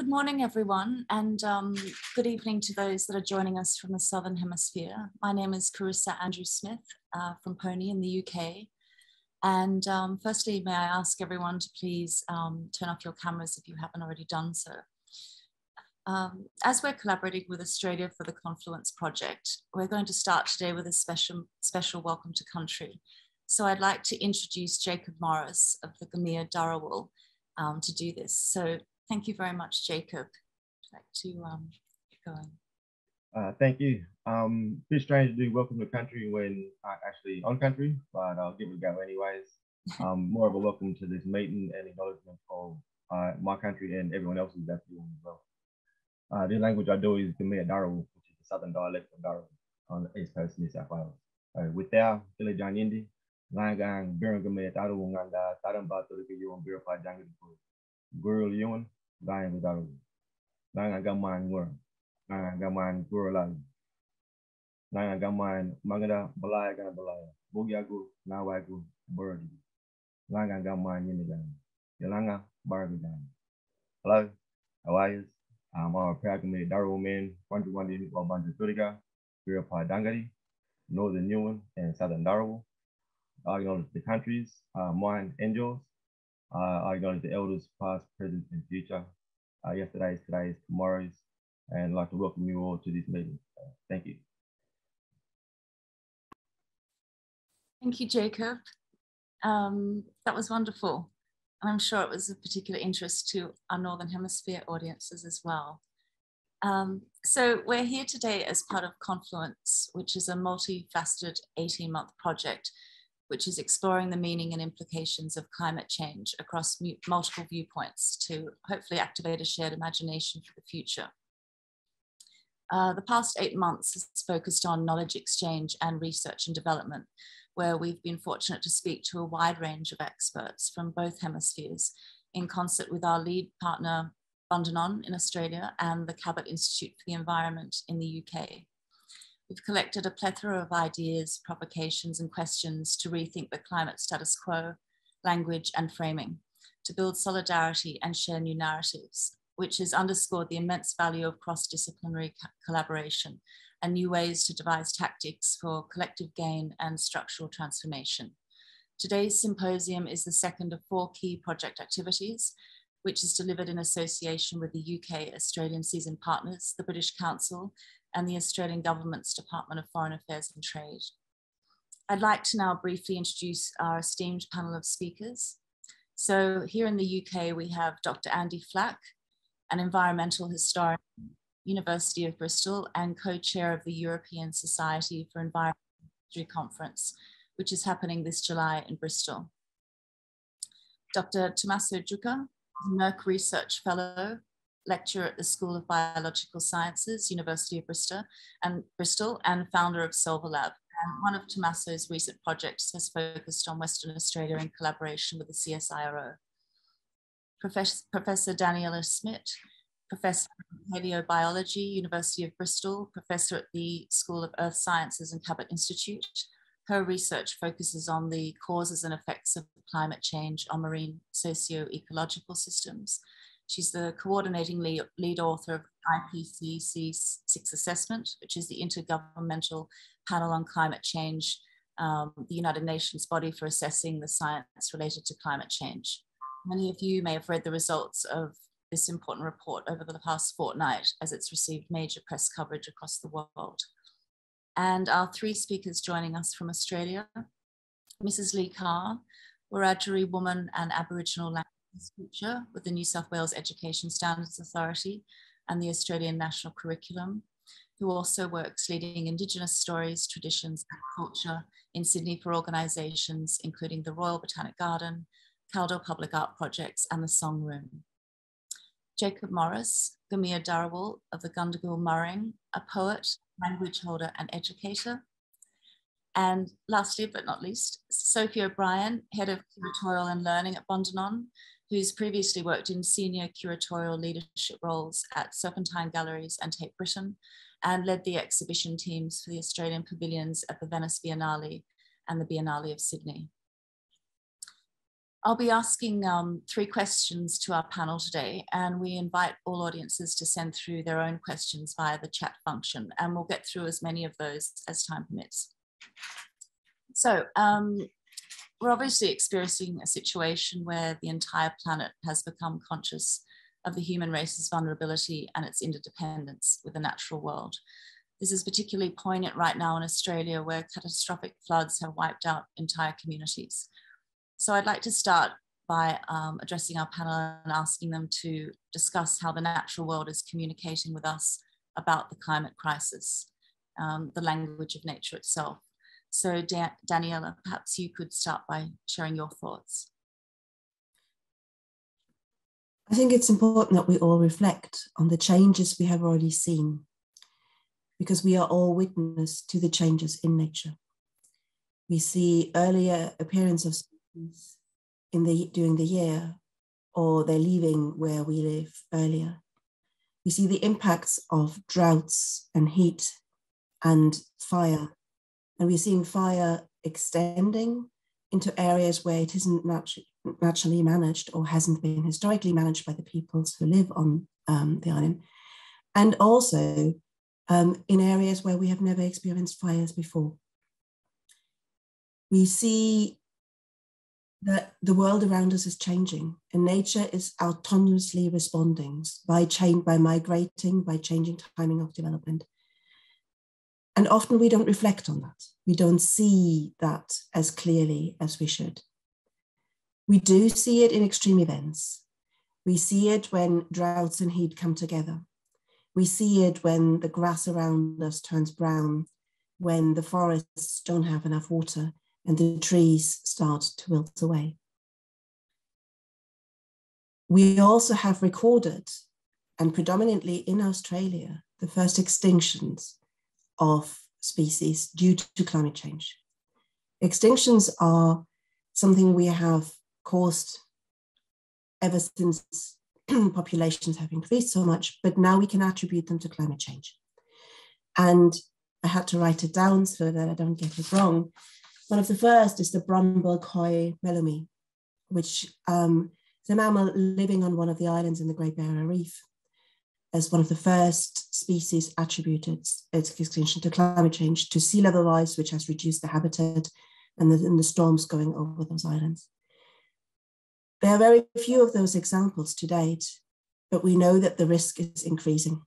good morning, everyone, and um, good evening to those that are joining us from the Southern Hemisphere. My name is Carissa Andrew Smith uh, from Pony in the UK. And um, firstly, may I ask everyone to please um, turn off your cameras if you haven't already done so. Um, as we're collaborating with Australia for the Confluence Project, we're going to start today with a special, special welcome to country. So I'd like to introduce Jacob Morris of the Gumea Dharrawal um, to do this. So thank you very much, Jacob. I'd like to um, get going. Uh, thank you. Um, bit strange to do welcome to country when I'm actually on country, but I'll give it a go anyways. Um, more of a welcome to this meeting and acknowledgement of uh, my country and everyone else's that's doing as well. Uh, the language I do is Gumea Dharrawal, which is the southern dialect of Dharawal on the east coast of New South Wales. Uh, with our Philly John Yindi, Langang Birang Gumea Dharrawal Nganda, Taram Batu Yuan đang từ từ. Đang là gam man ngua đang là gam man ngua là đang là gam man mangada balai gan balai bogyagu nawagu bird đang là gam man như này. Đang gan yalanga barbie gan hello how are you? Um, our prayer committee darumen bantu wandi wa bantu turika we are padangari northern new and southern daru all you know the countries uh, Moan angels. Uh, I acknowledge the elders, past, present, and future. Uh, yesterday's, today's, tomorrow's, and I'd like to welcome you all to this meeting. Thank you. Thank you, Jacob. Um, that was wonderful. And I'm sure it was of particular interest to our Northern Hemisphere audiences as well. Um, so we're here today as part of Confluence, which is a multifaceted 18 month project, which is exploring the meaning and implications of climate change across multiple viewpoints to hopefully activate a shared imagination for the future. Uh, the past eight months has focused on knowledge exchange and research and development, where we've been fortunate to speak to a wide range of experts from both hemispheres in concert with our lead partner, Bundanon in Australia and the Cabot Institute for the Environment in the UK. We've collected a plethora of ideas, provocations, and questions to rethink the climate status quo, language, and framing, to build solidarity and share new narratives, which has underscored the immense value of cross-disciplinary collaboration and new ways to devise tactics for collective gain and structural transformation. Today's symposium is the second of four key project activities, which is delivered in association with the UK Australian Season Partners, the British Council, and the Australian Government's Department of Foreign Affairs and Trade. I'd like to now briefly introduce our esteemed panel of speakers. So here in the UK, we have Dr. Andy Flack, an environmental historian, University of Bristol, and co-chair of the European Society for Environmental History Conference, which is happening this July in Bristol. Dr. Tommaso Jucker, NERC Research Fellow, lecturer at the School of Biological Sciences, University of Bristol, and Bristol, and founder of Selva Lab. And one of Tommaso's recent projects has focused on Western Australia in collaboration with the CSIRO. Professor, Professor Daniela Schmidt, Professor of Paleobiology, University of Bristol, Professor at the School of Earth Sciences and Cabot Institute. Her research focuses on the causes and effects of climate change on marine socio-ecological systems. She's the coordinating lead, lead author of IPCC 6 Assessment, which is the Intergovernmental Panel on Climate Change, um, the United Nations body for assessing the science related to climate change. Many of you may have read the results of this important report over the past fortnight as it's received major press coverage across the world. And our three speakers joining us from Australia, Mrs. Lee Carr, Wiradjuri woman and Aboriginal teacher with the New South Wales Education Standards Authority and the Australian National Curriculum, who also works leading Indigenous stories, traditions, and culture in Sydney for organisations including the Royal Botanic Garden, Kaldor Public Art Projects, and the Song Room. Jacob Morris, Gumea Dharrawal of the Gundungul Murring, a poet, language holder, and educator. And lastly, but not least, Sophie O'Brien, Head of Curatorial and Learning at Bundanon, who's previously worked in senior curatorial leadership roles at Serpentine Galleries and Tate Britain, and led the exhibition teams for the Australian pavilions at the Venice Biennale and the Biennale of Sydney. I'll be asking um, three questions to our panel today, and we invite all audiences to send through their own questions via the chat function, and we'll get through as many of those as time permits. So um, we're obviously experiencing a situation where the entire planet has become conscious of the human race's vulnerability and its interdependence with the natural world. This is particularly poignant right now in Australia, where catastrophic floods have wiped out entire communities. So I'd like to start by um, addressing our panel and asking them to discuss how the natural world is communicating with us about the climate crisis, um, the language of nature itself. So da Daniela, perhaps you could start by sharing your thoughts. I think it's important that we all reflect on the changes we have already seen, because we are all witness to the changes in nature. We see earlier appearance of species in the during the year or they're leaving where we live earlier. We see the impacts of droughts and heat and fire. And we're seeing fire extending into areas where it isn't natu- naturally managed or hasn't been historically managed by the peoples who live on um, the island. And also um, in areas where we have never experienced fires before. We see that the world around us is changing and nature is autonomously responding by change by migrating by changing timing of development and often we don't reflect on that. We don't see that as clearly as we should. We do see it in extreme events. We see it when droughts and heat come together. We see it when the grass around us turns brown when the forests don't have enough water and the trees start to wilt away. We also have recorded, and predominantly in Australia, the first extinctions of species due to climate change. Extinctions are something we have caused ever since populations have increased so much, but now we can attribute them to climate change. And I had to write it down so that I don't get it wrong. One of the first is the Bramble Cay which um, is a mammal living on one of the islands in the Great Barrier Reef as one of the first species attributed its extinction to climate change, to sea level rise, which has reduced the habitat and the, and the storms going over those islands. There are very few of those examples to date, but we know that the risk is increasing.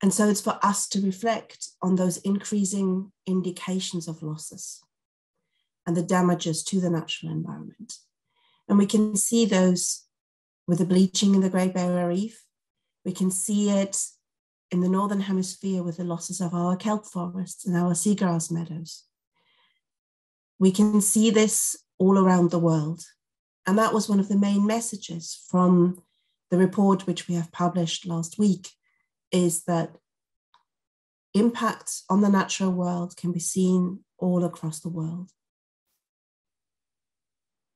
And so it's for us to reflect on those increasing indications of losses and the damages to the natural environment. And we can see those with the bleaching in the Great Barrier Reef. We can see it in the Northern Hemisphere with the losses of our kelp forests and our seagrass meadows. We can see this all around the world. And that was one of the main messages from the report which we have published last week is that impacts on the natural world can be seen all across the world.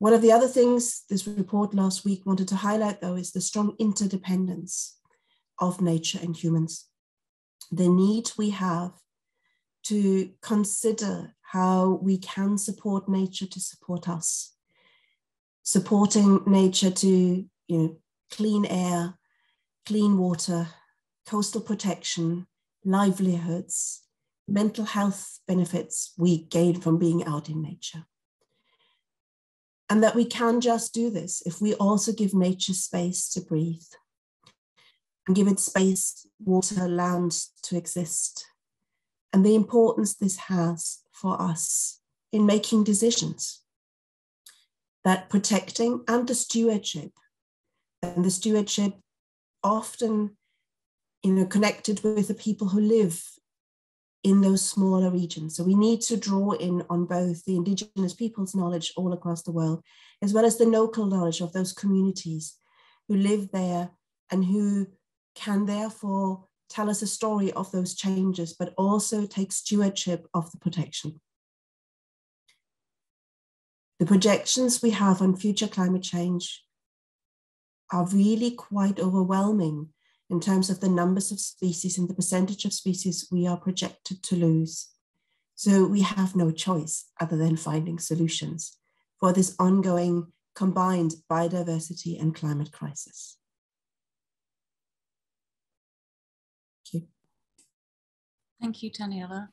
One of the other things this report last week wanted to highlight, though, is the strong interdependence of nature and humans. The need we have to consider how we can support nature to support us, supporting nature to you know, clean air, clean water, coastal protection, livelihoods, mental health benefits we gain from being out in nature. And that we can just do this if we also give nature space to breathe and give it space, water, land to exist. And the importance this has for us in making decisions. That protecting and the stewardship, and the stewardship often you know, connected with the people who live in those smaller regions. So we need to draw in on both the indigenous people's knowledge all across the world, as well as the local knowledge of those communities who live there and who can therefore tell us a story of those changes, but also take stewardship of the protection. The projections we have on future climate change are really quite overwhelming in terms of the numbers of species and the percentage of species we are projected to lose. So we have no choice other than finding solutions for this ongoing combined biodiversity and climate crisis. Thank you. Thank you, Daniela.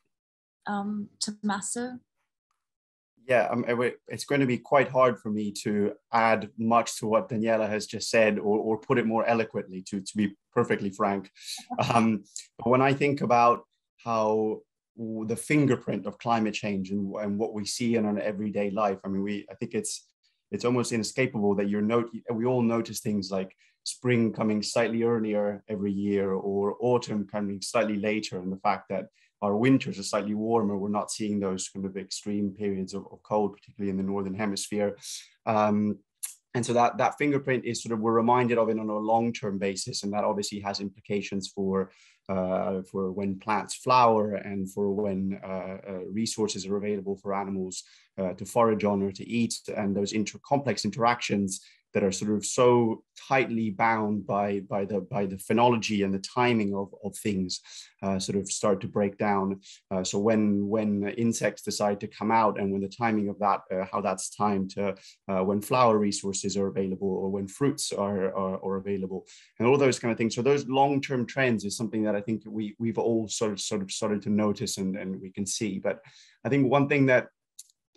Um, Tommaso? Yeah, um, it's going to be quite hard for me to add much to what Daniela has just said or, or put it more eloquently, to, to be perfectly frank. Um, but when I think about how the fingerprint of climate change and, and what we see in our everyday life, I mean, we I think it's it's almost inescapable that you're note we all notice things like spring coming slightly earlier every year or autumn coming slightly later and the fact that our winters are slightly warmer. We're not seeing those kind of extreme periods of, of cold particularly in the northern hemisphere. Um, and so that that fingerprint is sort of we're reminded of it on a long-term basis and that obviously has implications for uh, for when plants flower and for when uh, uh, resources are available for animals uh, to forage on or to eat. And those inter complex interactions that are sort of so tightly bound by by the by the phenology and the timing of, of things uh, sort of start to break down. Uh, so when when insects decide to come out and when the timing of that uh, how that's timed to uh, when flower resources are available or when fruits are, are, are available and all those kind of things. So those long-term trends is something that i think we we've all sort of sort of started to notice and and we can see. But i think one thing that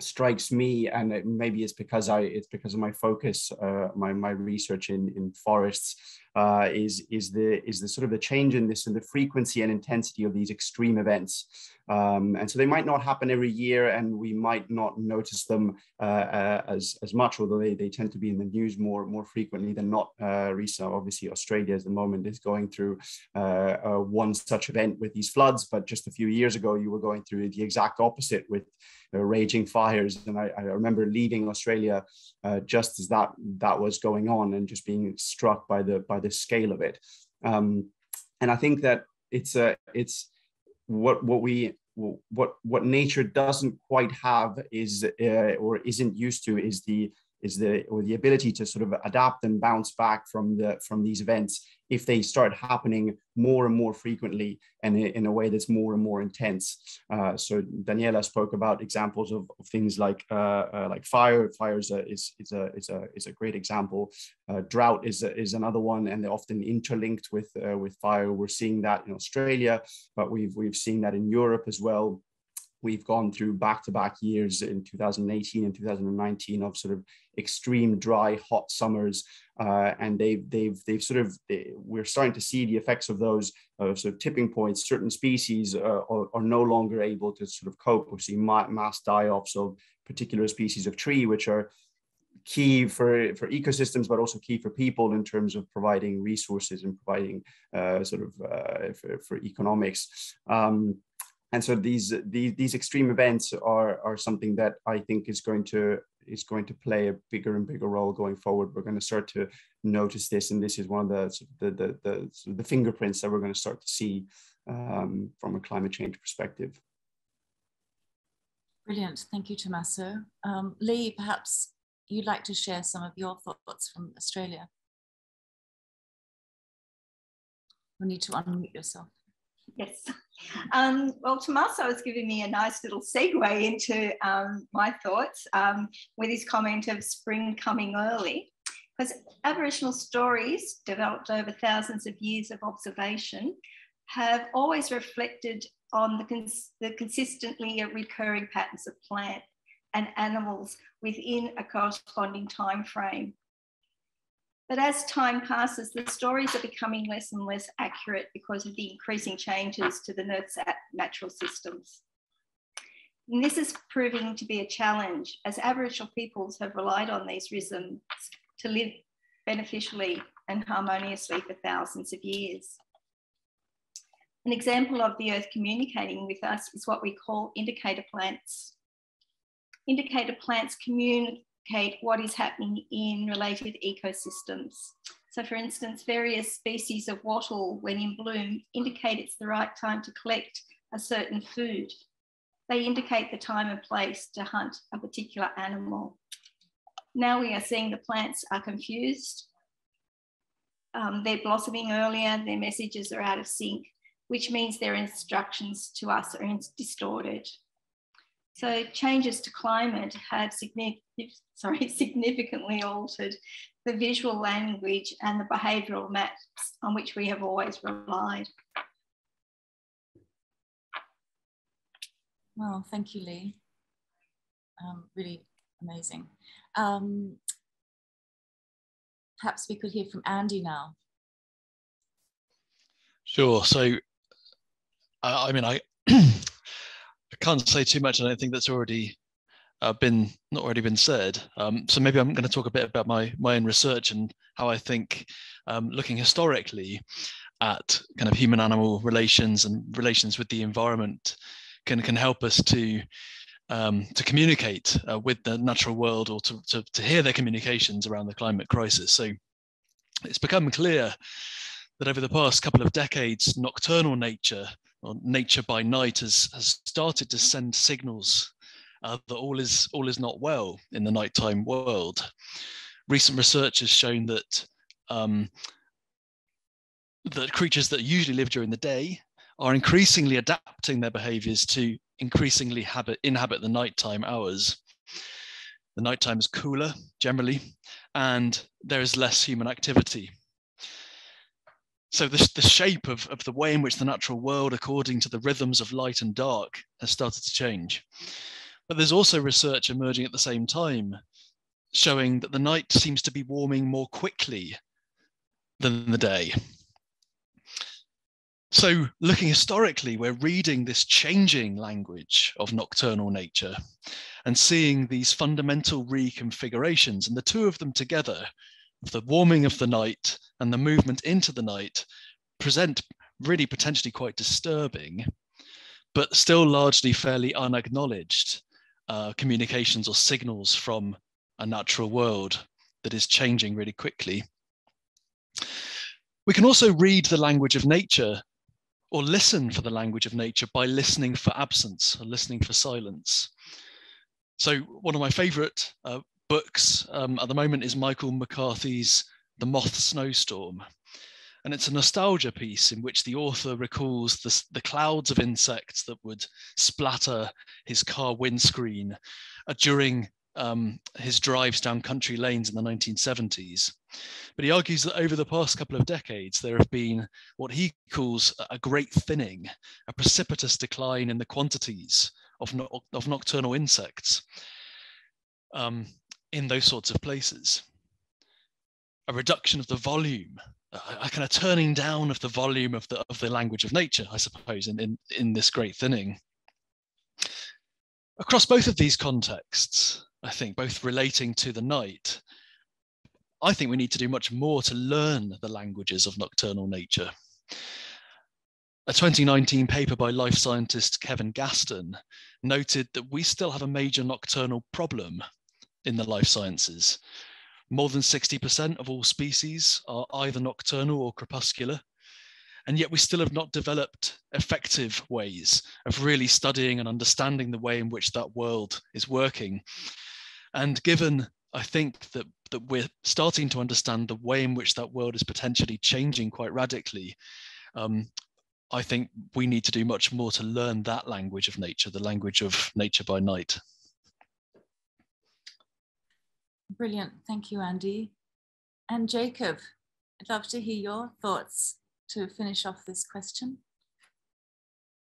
strikes me, and it maybe it's because I it's because of my focus, uh, my my research in in forests, uh, is is the is the sort of the change in this and the frequency and intensity of these extreme events, um, and so they might not happen every year, and we might not notice them uh, uh as as much, although they, they tend to be in the news more more frequently than not. Uh, recently, obviously, Australia at the moment is going through uh, one such event with these floods, but just a few years ago, you were going through the exact opposite with raging fires, and I, I remember leaving Australia just as that that was going on, and just being struck by the by the scale of it. Um, and I think that it's a it's what what we what what nature doesn't quite have is uh, or isn't used to is the is the or the ability to sort of adapt and bounce back from the from these events if they start happening more and more frequently and in a way that's more and more intense. Uh, so Daniela spoke about examples of, of things like uh, uh, like fire. Fire is a is, is a is a is a great example. Uh, drought is a, is another one, and they're often interlinked with uh, with fire. We're seeing that in Australia, but we've we've seen that in Europe as well we've gone through back-to-back years in 2018 and 2019 of sort of extreme dry hot summers uh, and they've they've they've sort of they, we're starting to see the effects of those uh, sort of tipping points certain species uh, are, are, no longer able to sort of cope we see mass die-offs of particular species of tree which are key for, for ecosystems, but also key for people in terms of providing resources and providing uh, sort of uh, for, for, economics. Um, and so these, these these extreme events are are something that I think is going to is going to play a bigger and bigger role going forward. We're going to start to notice this, and this is one of the the the, the, the fingerprints that we're going to start to see um, from a climate change perspective. Brilliant, thank you, Tommaso. Um, Lee, perhaps you'd like to share some of your thoughts from Australia. We need to unmute yourself. Yes. Um, well, Tommaso has given me a nice little segue into um, my thoughts um, with his comment of spring coming early. Because Aboriginal stories, developed over thousands of years of observation, have always reflected on the, cons the consistently recurring patterns of plant and animals within a corresponding time frame. But as time passes, the stories are becoming less and less accurate because of the increasing changes to the Earth's natural systems. And this is proving to be a challenge as Aboriginal peoples have relied on these rhythms to live beneficially and harmoniously for thousands of years. An example of the Earth communicating with us is what we call indicator plants. Indicator plants what is happening in related ecosystems. So for instance, various species of wattle, when in bloom, indicate it's the right time to collect a certain food. They indicate the time and place to hunt a particular animal. Now we are seeing the plants are confused. Um, they're blossoming earlier, their messages are out of sync, which means their instructions to us are distorted. So changes to climate have significant, sorry, significantly altered the visual language and the behavioural maps on which we have always relied. Well, thank you, Lee. Um, really amazing. Um, perhaps we could hear from Andy now. Sure. So, I, I mean, I I can't say too much. And I don't think that's already uh, been not already been said. Um, so maybe I'm going to talk a bit about my my own research and how I think, um, looking historically at kind of human animal relations and relations with the environment, can can help us to um, to communicate uh, with the natural world or to, to, to hear their communications around the climate crisis. So it's become clear that over the past couple of decades, nocturnal nature or nature by night has, has started to send signals uh, that all is all is not well in the nighttime world. Recent research has shown that um, that creatures that usually live during the day are increasingly adapting their behaviors to increasingly habit, inhabit the nighttime hours. The nighttime is cooler generally, and there is less human activity. So the, the shape of, of the way in which the natural world, according to the rhythms of light and dark, has started to change. But there's also research emerging at the same time showing that the night seems to be warming more quickly than the day. So, looking historically, we're reading this changing language of nocturnal nature and seeing these fundamental reconfigurations, and the two of them together, the warming of the night and the movement into the night, present really potentially quite disturbing, but still largely fairly unacknowledged uh, communications or signals from a natural world that is changing really quickly. We can also read the language of nature or listen for the language of nature by listening for absence or listening for silence. So, one of my favorite uh, books um, at the moment is Michael McCarthy's The Moth Snowstorm. And it's a nostalgia piece in which the author recalls the, the clouds of insects that would splatter his car windscreen uh, during um, his drives down country lanes in the 1970s. But he argues that over the past couple of decades, there have been what he calls a great thinning, a precipitous decline in the quantities of, no of nocturnal insects um, in those sorts of places. A reduction of the volume, a, a, kind of turning down of the volume of the, of the language of nature, I suppose, in, in, in this great thinning. Across both of these contexts, I think, both relating to the night. I think we need to do much more to learn the languages of nocturnal nature. A 2019 paper by life scientist Kevin Gaston noted that we still have a major nocturnal problem in the life sciences. More than 60% of all species are either nocturnal or crepuscular, and yet we still have not developed effective ways of really studying and understanding the way in which that world is working and given, I think that that we're starting to understand the way in which that world is potentially changing quite radically, um, I think we need to do much more to learn that language of nature, the language of nature by night. Brilliant. Thank you, Andy. And Jacob, I'd love to hear your thoughts to finish off this question.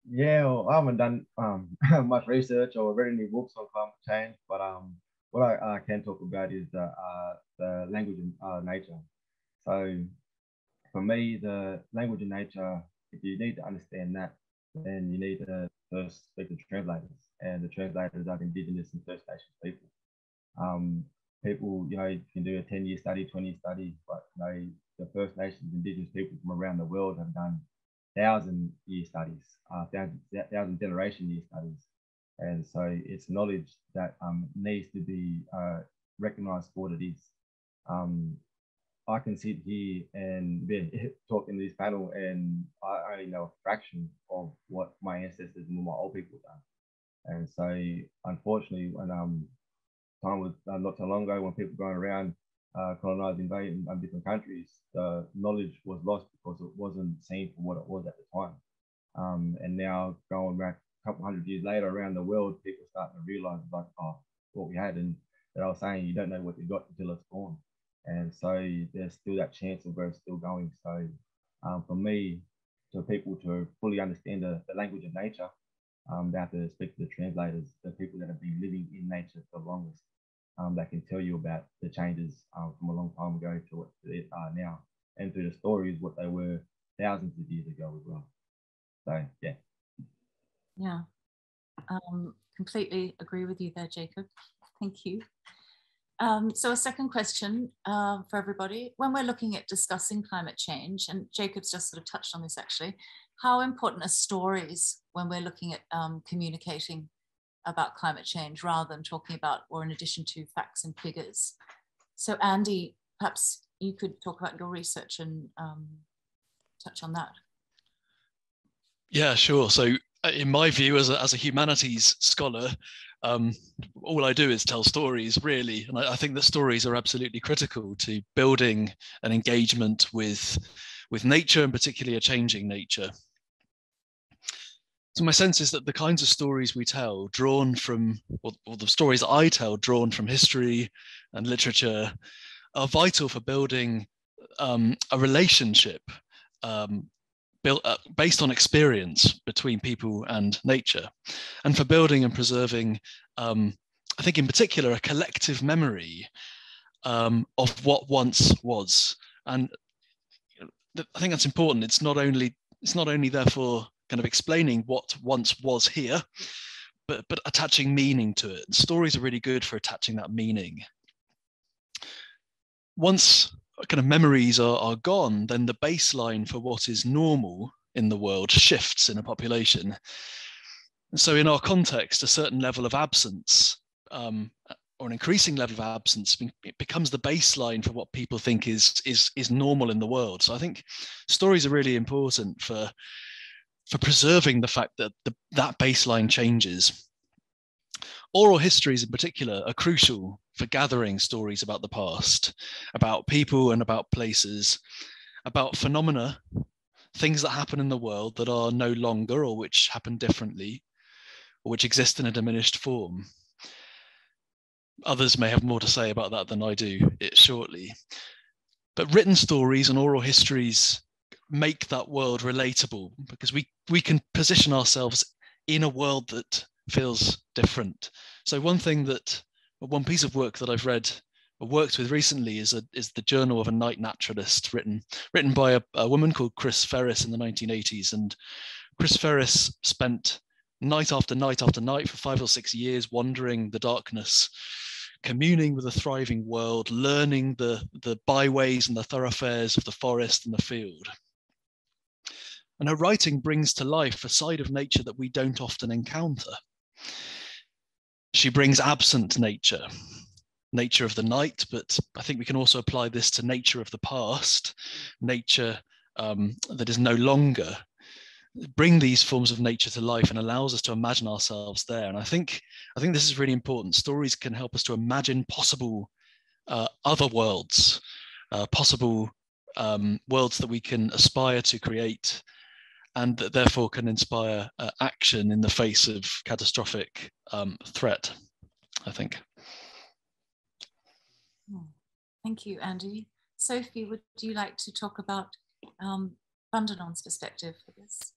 Yeah, well, I haven't done um, much research or read any books on climate change, but um, what I uh, can talk about is the, uh, the language of uh, nature. So for me, the language of nature, if you need to understand that, then you need to first speak to translators, and the translators are Indigenous and First Nations people. Um, people, you know, you can do a 10 year study, 20 year study, but you know, the First Nations, Indigenous people from around the world have done thousand year studies, uh, thousand, thousand generation year studies. And so it's knowledge that um, needs to be uh, recognized for what it is. Um, I can sit here and be talk in this panel, and I only know a fraction of what my ancestors and my old people done. And so, unfortunately, when um, time was uh, not so long ago, when people going around uh, colonizing different countries, the knowledge was lost because it wasn't seen for what it was at the time. Um, and now going back a couple hundred years later around the world, people starting to realize like, oh, what we had. And that I was saying, you don't know what you got until it's gone. And so there's still that chance of growth still going. So um, for me, for people to fully understand the, the language of nature, um, they have to speak to the translators, the people that have been living in nature for the longest, um, that can tell you about the changes um, from a long time ago to what they are now, and through the stories what they were thousands of years ago as well. So yeah. Yeah, um, completely agree with you there, Jacob. Thank you. Um, so a second question uh, for everybody, when we're looking at discussing climate change, and Jacob's just sort of touched on this actually, how important are stories when we're looking at um, communicating about climate change rather than talking about or in addition to facts and figures? So Andy, perhaps you could talk about your research and um, touch on that. Yeah, sure. So uh, in my view as a, as a humanities scholar, um, all I do is tell stories, really. And I, I, think that stories are absolutely critical to building an engagement with, with nature and particularly a changing nature. So my sense is that the kinds of stories we tell, drawn from, or, or the stories I tell, drawn from history and literature, are vital for building um, a relationship um, built uh, based on experience between people and nature, and for building and preserving, um, I think in particular, a collective memory um, of what once was. And I think that's important. It's not only it's not only therefore kind of explaining what once was here, but but attaching meaning to it. stories are really good for attaching that meaning. Once kind of memories are, are gone, then the baseline for what is normal in the world shifts in a population. And so, in our context, a certain level of absence um, or an increasing level of absence it becomes the baseline for what people think is is is normal in the world. So, I think stories are really important for for preserving the fact that the, that baseline changes. Oral histories, in particular, are crucial for gathering stories about the past, about people and about places, about phenomena, things that happen in the world that are no longer or which happen differently, or which exist in a diminished form. Others may have more to say about that than I do it shortly. But written stories and oral histories make that world relatable because we, we can position ourselves in a world that feels different. So one thing that one piece of work that I've read or worked with recently is a, is the Journal of a Night Naturalist, written written by a, a woman called Chris Ferris in the 1980s. And Chris Ferris spent night after night after night for five or six years wandering the darkness communing with a thriving world learning the the byways and the thoroughfares of the forest and the field and her writing brings to life a side of nature that we don't often encounter she brings absent nature, nature of the night, but I think we can also apply this to nature of the past, nature um, that is no longer. Bring these forms of nature to life and allows us to imagine ourselves there. And I think I think this is really important. Stories can help us to imagine possible uh, other worlds, uh, possible um, worlds that we can aspire to create and that therefore can inspire uh, action in the face of catastrophic um, threat, I think. Hmm. Thank you, Andy. Sophie, would you like to talk about um, Bundanon's perspective for this?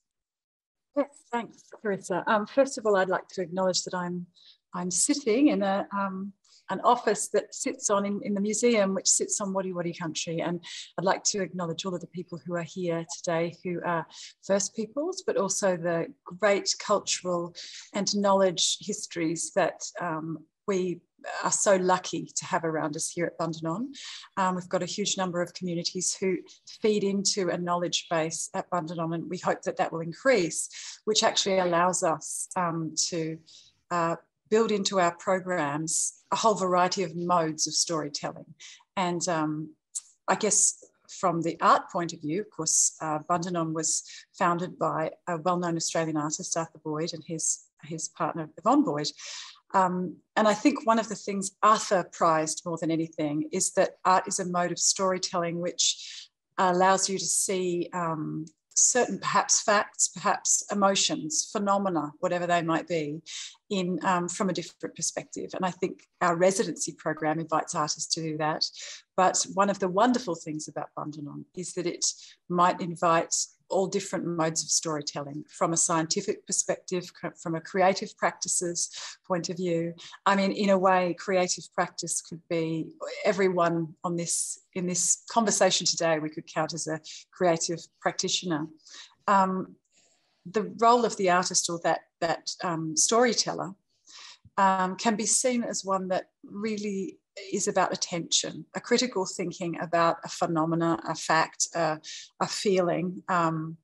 Yes, thanks, Carissa. Um, first of all, I'd like to acknowledge that I'm I'm sitting in a um, an office that sits on in, in the museum, which sits on Wadi Wadi country. And I'd like to acknowledge all of the people who are here today who are First Peoples, but also the great cultural and knowledge histories that um, we are so lucky to have around us here at Bundanon. Um, we've got a huge number of communities who feed into a knowledge base at Bundanon, and we hope that that will increase, which actually allows us um, to uh, build into our programs a whole variety of modes of storytelling. And um, I guess from the art point of view, of course, uh, Bundanon was founded by a well-known Australian artist, Arthur Boyd, and his, his partner, Yvonne Boyd. Um, and I think one of the things Arthur prized more than anything is that art is a mode of storytelling which allows you to see um, certain perhaps facts, perhaps emotions, phenomena, whatever they might be, in um, from a different perspective. And I think our residency program invites artists to do that. But one of the wonderful things about Bundanon is that it might invite all different modes of storytelling from a scientific perspective, from a creative practices point of view. I mean, in a way, creative practice could be everyone on this in this conversation today, we could count as a creative practitioner. Um, the role of the artist or that, that um, storyteller um, can be seen as one that really is about attention, a critical thinking about a phenomena, a fact, a, a feeling, um,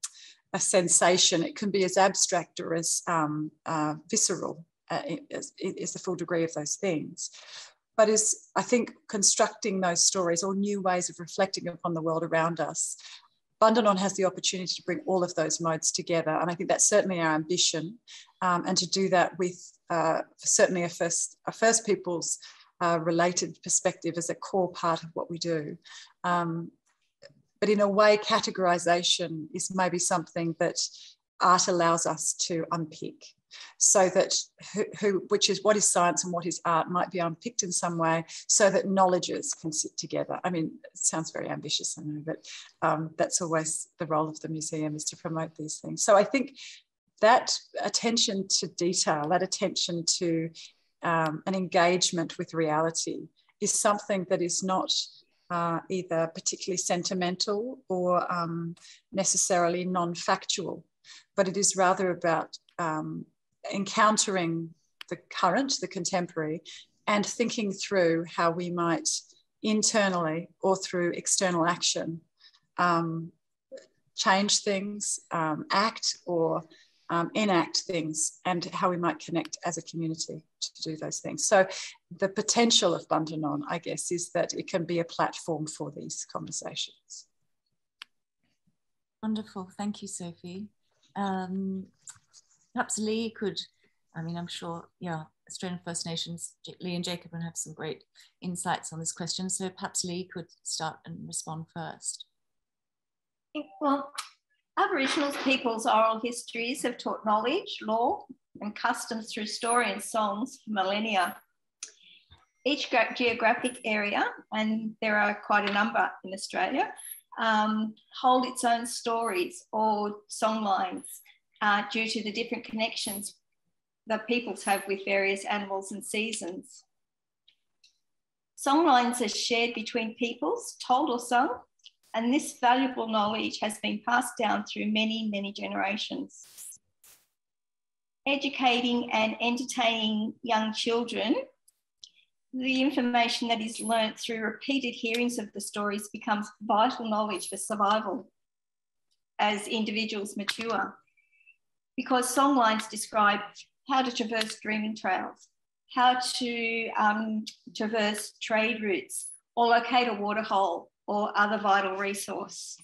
a sensation. It can be as abstract or as um, uh, visceral uh, is, the full degree of those things. But is, I think, constructing those stories or new ways of reflecting upon the world around us Bundanon has the opportunity to bring all of those modes together. And I think that's certainly our ambition. Um, and to do that with uh, certainly a First, a First Peoples uh, related perspective as a core part of what we do. Um, but in a way, categorization is maybe something that art allows us to unpick so that who, who, which is what is science and what is art might be unpicked in some way so that knowledges can sit together i mean it sounds very ambitious i know but um, that's always the role of the museum is to promote these things so i think that attention to detail that attention to um, an engagement with reality is something that is not uh, either particularly sentimental or um, necessarily non-factual, but it is rather about um, encountering the current, the contemporary, and thinking through how we might internally or through external action um, change things, um, act or um, enact things and how we might connect as a community to do those things. So the potential of Bundanon, I guess, is that it can be a platform for these conversations. Wonderful, thank you, Sophie. Um, perhaps Lee could, I mean, I'm sure, yeah, Australian First Nations, Lee and Jacob have some great insights on this question. So perhaps Lee could start and respond first. Well, Aboriginal peoples' oral histories have taught knowledge, law, and customs through story and songs for millennia. Each geographic area, and there are quite a number in Australia, um, hold its own stories or songlines uh, due to the different connections that peoples have with various animals and seasons. Songlines are shared between peoples, told or sung, and this valuable knowledge has been passed down through many, many generations. Educating and entertaining young children, the information that is learnt through repeated hearings of the stories becomes vital knowledge for survival as individuals mature. Because songlines describe how to traverse dreaming trails, how to um, traverse trade routes, or locate a waterhole, or other vital resource.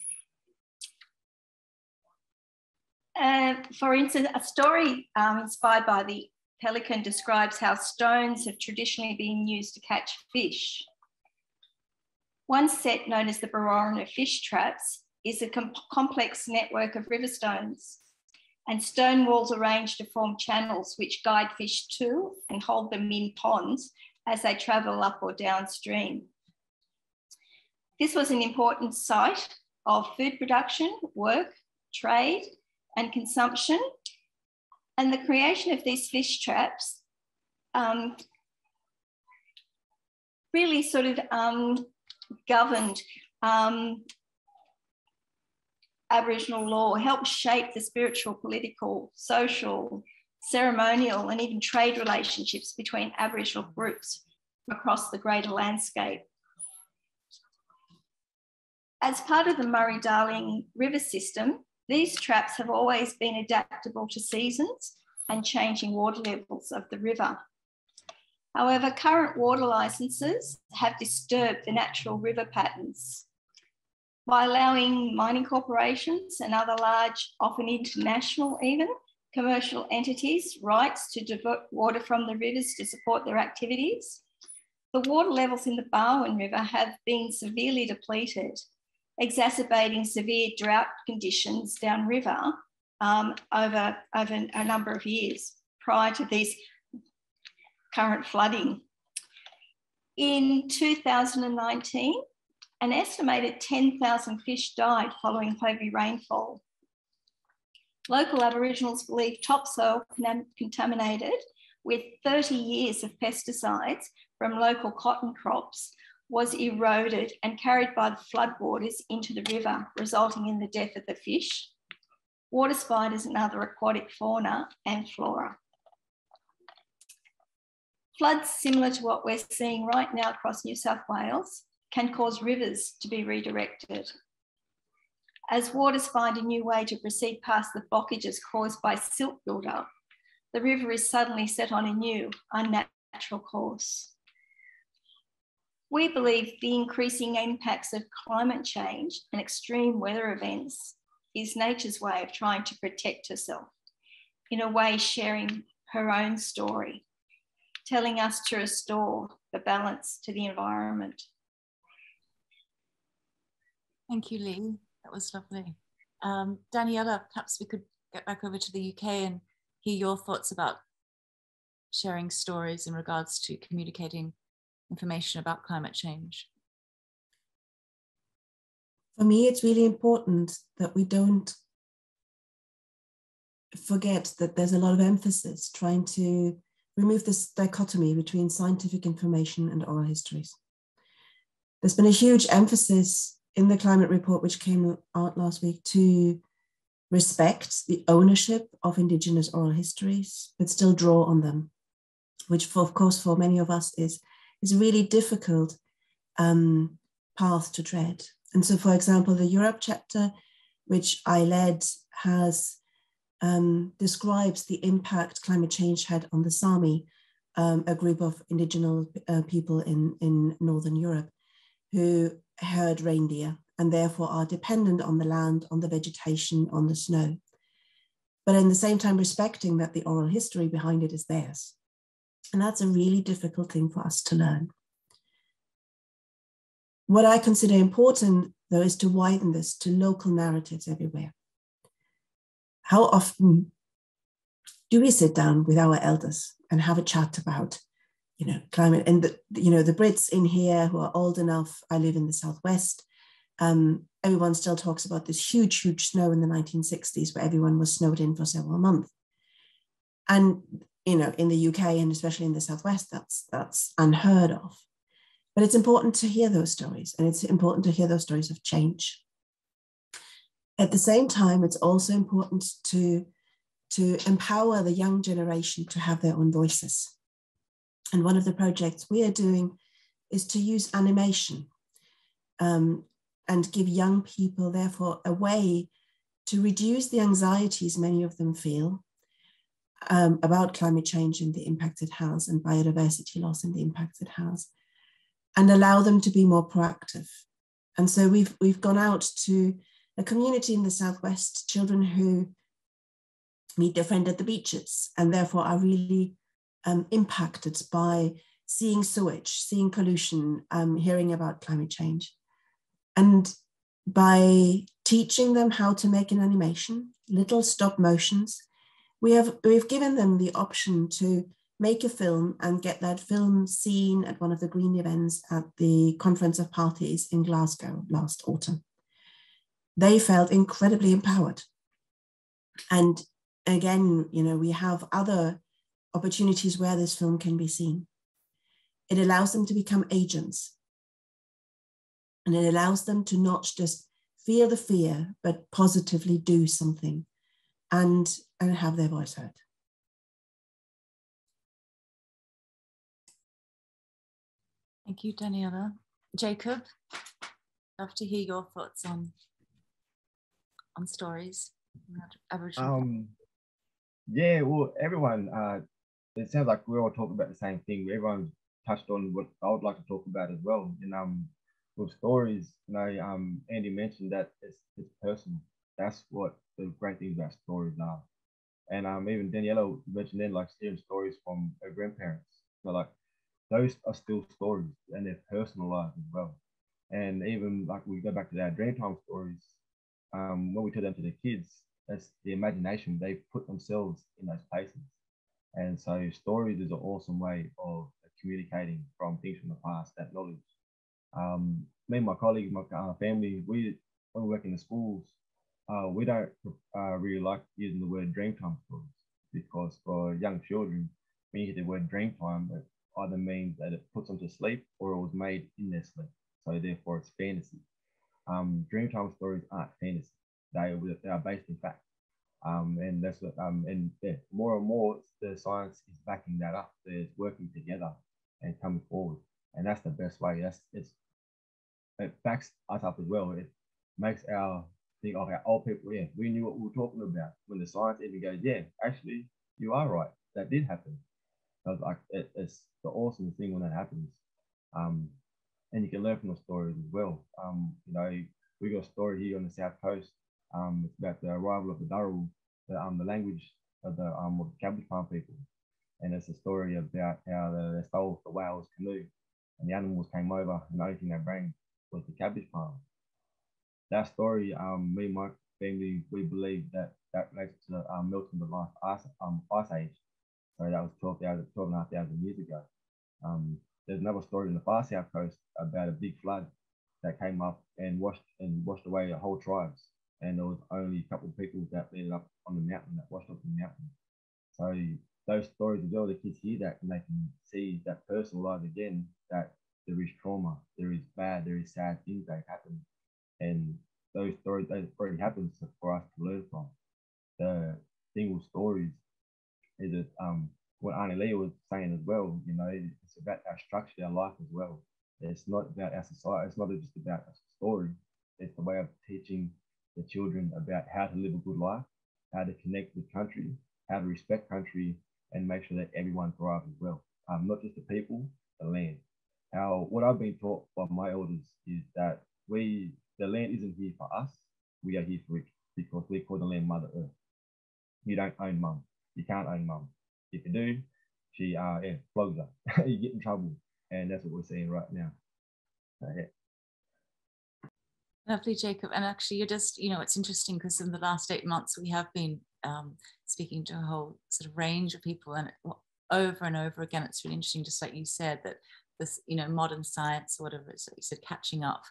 Uh, for instance, a story um, inspired by the pelican describes how stones have traditionally been used to catch fish. One set, known as the Brewarrina fish traps, is a com complex network of river stones and stone walls arranged to form channels which guide fish to and hold them in ponds as they travel up or downstream. This was an important site of food production, work, trade, and consumption. And the creation of these fish traps um, really sort of um, governed um, Aboriginal law, helped shape the spiritual, political, social, ceremonial, and even trade relationships between Aboriginal groups across the greater landscape. As part of the Murray Darling River system, these traps have always been adaptable to seasons and changing water levels of the river. However, current water licenses have disturbed the natural river patterns. By allowing mining corporations and other large, often international even, commercial entities rights to divert water from the rivers to support their activities, the water levels in the Barwon River have been severely depleted exacerbating severe drought conditions downriver um, over, over a number of years prior to these current flooding. In 2019, an estimated 10,000 fish died following heavy rainfall. Local Aboriginals believe topsoil contaminated with 30 years of pesticides from local cotton crops was eroded and carried by the floodwaters into the river, resulting in the death of the fish, water spiders and other aquatic fauna and flora. Floods similar to what we're seeing right now across New South Wales can cause rivers to be redirected. As waters find a new way to proceed past the blockages caused by silt buildup, the river is suddenly set on a new, unnatural course. We believe the increasing impacts of climate change and extreme weather events is nature's way of trying to protect herself, in a way, sharing her own story, telling us to restore the balance to the environment. Thank you, Lee. That was lovely. Um, Daniela, perhaps we could get back over to the UK and hear your thoughts about sharing stories in regards to communicating information about climate change? For me, it's really important that we don't forget that there's a lot of emphasis trying to remove this dichotomy between scientific information and oral histories. There's been a huge emphasis in the climate report, which came out last week, to respect the ownership of Indigenous oral histories, but still draw on them, which, for, of course, for many of us is is really difficult um, path to tread. And so, for example, the Europe chapter, which I led, has um, describes the impact climate change had on the Sami, um, a group of indigenous uh, people in, in Northern Europe who herd reindeer and therefore are dependent on the land, on the vegetation, on the snow. But in the same time, respecting that the oral history behind it is theirs. And that's a really difficult thing for us to learn. What I consider important, though, is to widen this to local narratives everywhere. How often do we sit down with our elders and have a chat about, you know, climate? And the, you know, the Brits in here who are old enough. I live in the southwest. Um, everyone still talks about this huge, huge snow in the 1960s, where everyone was snowed in for several months. And you know, in the UK and especially in the Southwest, that's that's unheard of. But it's important to hear those stories, and it's important to hear those stories of change. At the same time, it's also important to, to empower the young generation to have their own voices. And one of the projects we are doing is to use animation um, and give young people, therefore, a way to reduce the anxieties many of them feel um, about climate change and the impact it has and biodiversity loss and the impact it has and allow them to be more proactive. And so we've we've gone out to a community in the southwest children who meet their friend at the beaches and therefore are really um, impacted by seeing sewage seeing pollution um, hearing about climate change. And by teaching them how to make an animation little stop motions we have we've given them the option to make a film and get that film seen at one of the green events at the conference of parties in Glasgow last autumn. They felt incredibly empowered. And again, you know, we have other opportunities where this film can be seen. It allows them to become agents. And it allows them to not just feel the fear, but positively do something and and have their voice heard. Thank you, Daniela. Jacob, love to hear your thoughts on on stories. Um, yeah, well, everyone, uh, it sounds like we're all talking about the same thing. Everyone touched on what I would like to talk about as well. And um, with stories, you know, um, Andy mentioned that it's, it's personal. That's what the great thing about stories are. And um, even Daniela mentioned then, like hearing stories from her grandparents. So like those are still stories and they're personal lives as well. And even like we go back to our Dreamtime stories, um, when we tell them to the kids, that's the imagination. They put themselves in those places. And so stories is an awesome way of communicating from things from the past, that knowledge. Um, me and my colleagues, my uh, family, we when we work in the schools, uh, we don't uh, really like using the word dreamtime stories because for young children, when you hear the word dreamtime, it either means that it puts them to sleep or it was made in their sleep. So therefore, it's fantasy. Um, Dreamtime stories aren't fantasy; they, they are based in fact. Um, and that's what um, and yeah, more and more the science is backing that up. There's working together and coming forward, and that's the best way. That's it's it backs us up as well. It makes our think of our old people. Yeah, we knew what we were talking about when the science even goes. Yeah, actually, you are right. That did happen. Like it, it's the awesome thing when that happens. Um, and you can learn from the stories as well. Um, you know, we got a story here on the south coast. Um, about the arrival of the Dharawal, the um, the language of the um of the cabbage palm people, and it's a story about how they stole the whale's canoe, and the animals came over, and the only thing they bring was the cabbage palm. That story, um, me and my family, we believe that that relates to um, melting the last ice, um, ice age. So that was 12,000, 12,500 years ago. Um, there's another story in the far south coast about a big flood that came up and washed and washed away a whole tribes. And there was only a couple of people that ended up on the mountain that washed up the mountain. So those stories as well, the kids hear that and they can see that personal life again, that there is trauma, there is bad, there is sad things that happen. And those stories that already happened for us to learn from. The single stories is that um what Aunty Lee was saying as well, you know, it's about our structure, our life as well. It's not about our society, it's not just about a story. It's the way of teaching the children about how to live a good life, how to connect with country, how to respect country, and make sure that everyone thrives as well. Um, not just the people, the land. How what I've been taught by my elders is that we the land isn't here for us, we are here for it because we call the land Mother Earth. You don't own mum. You can't own mum. If you do, she uh yeah, flogs her. you get in trouble. And that's what we're seeing right now. Uh, yeah. Lovely, Jacob. And actually, you're just, you know, it's interesting because in the last eight months, we have been um, speaking to a whole sort of range of people and over and over again, it's really interesting, just like you said, that this, you know, modern science, whatever it's, you said, catching up,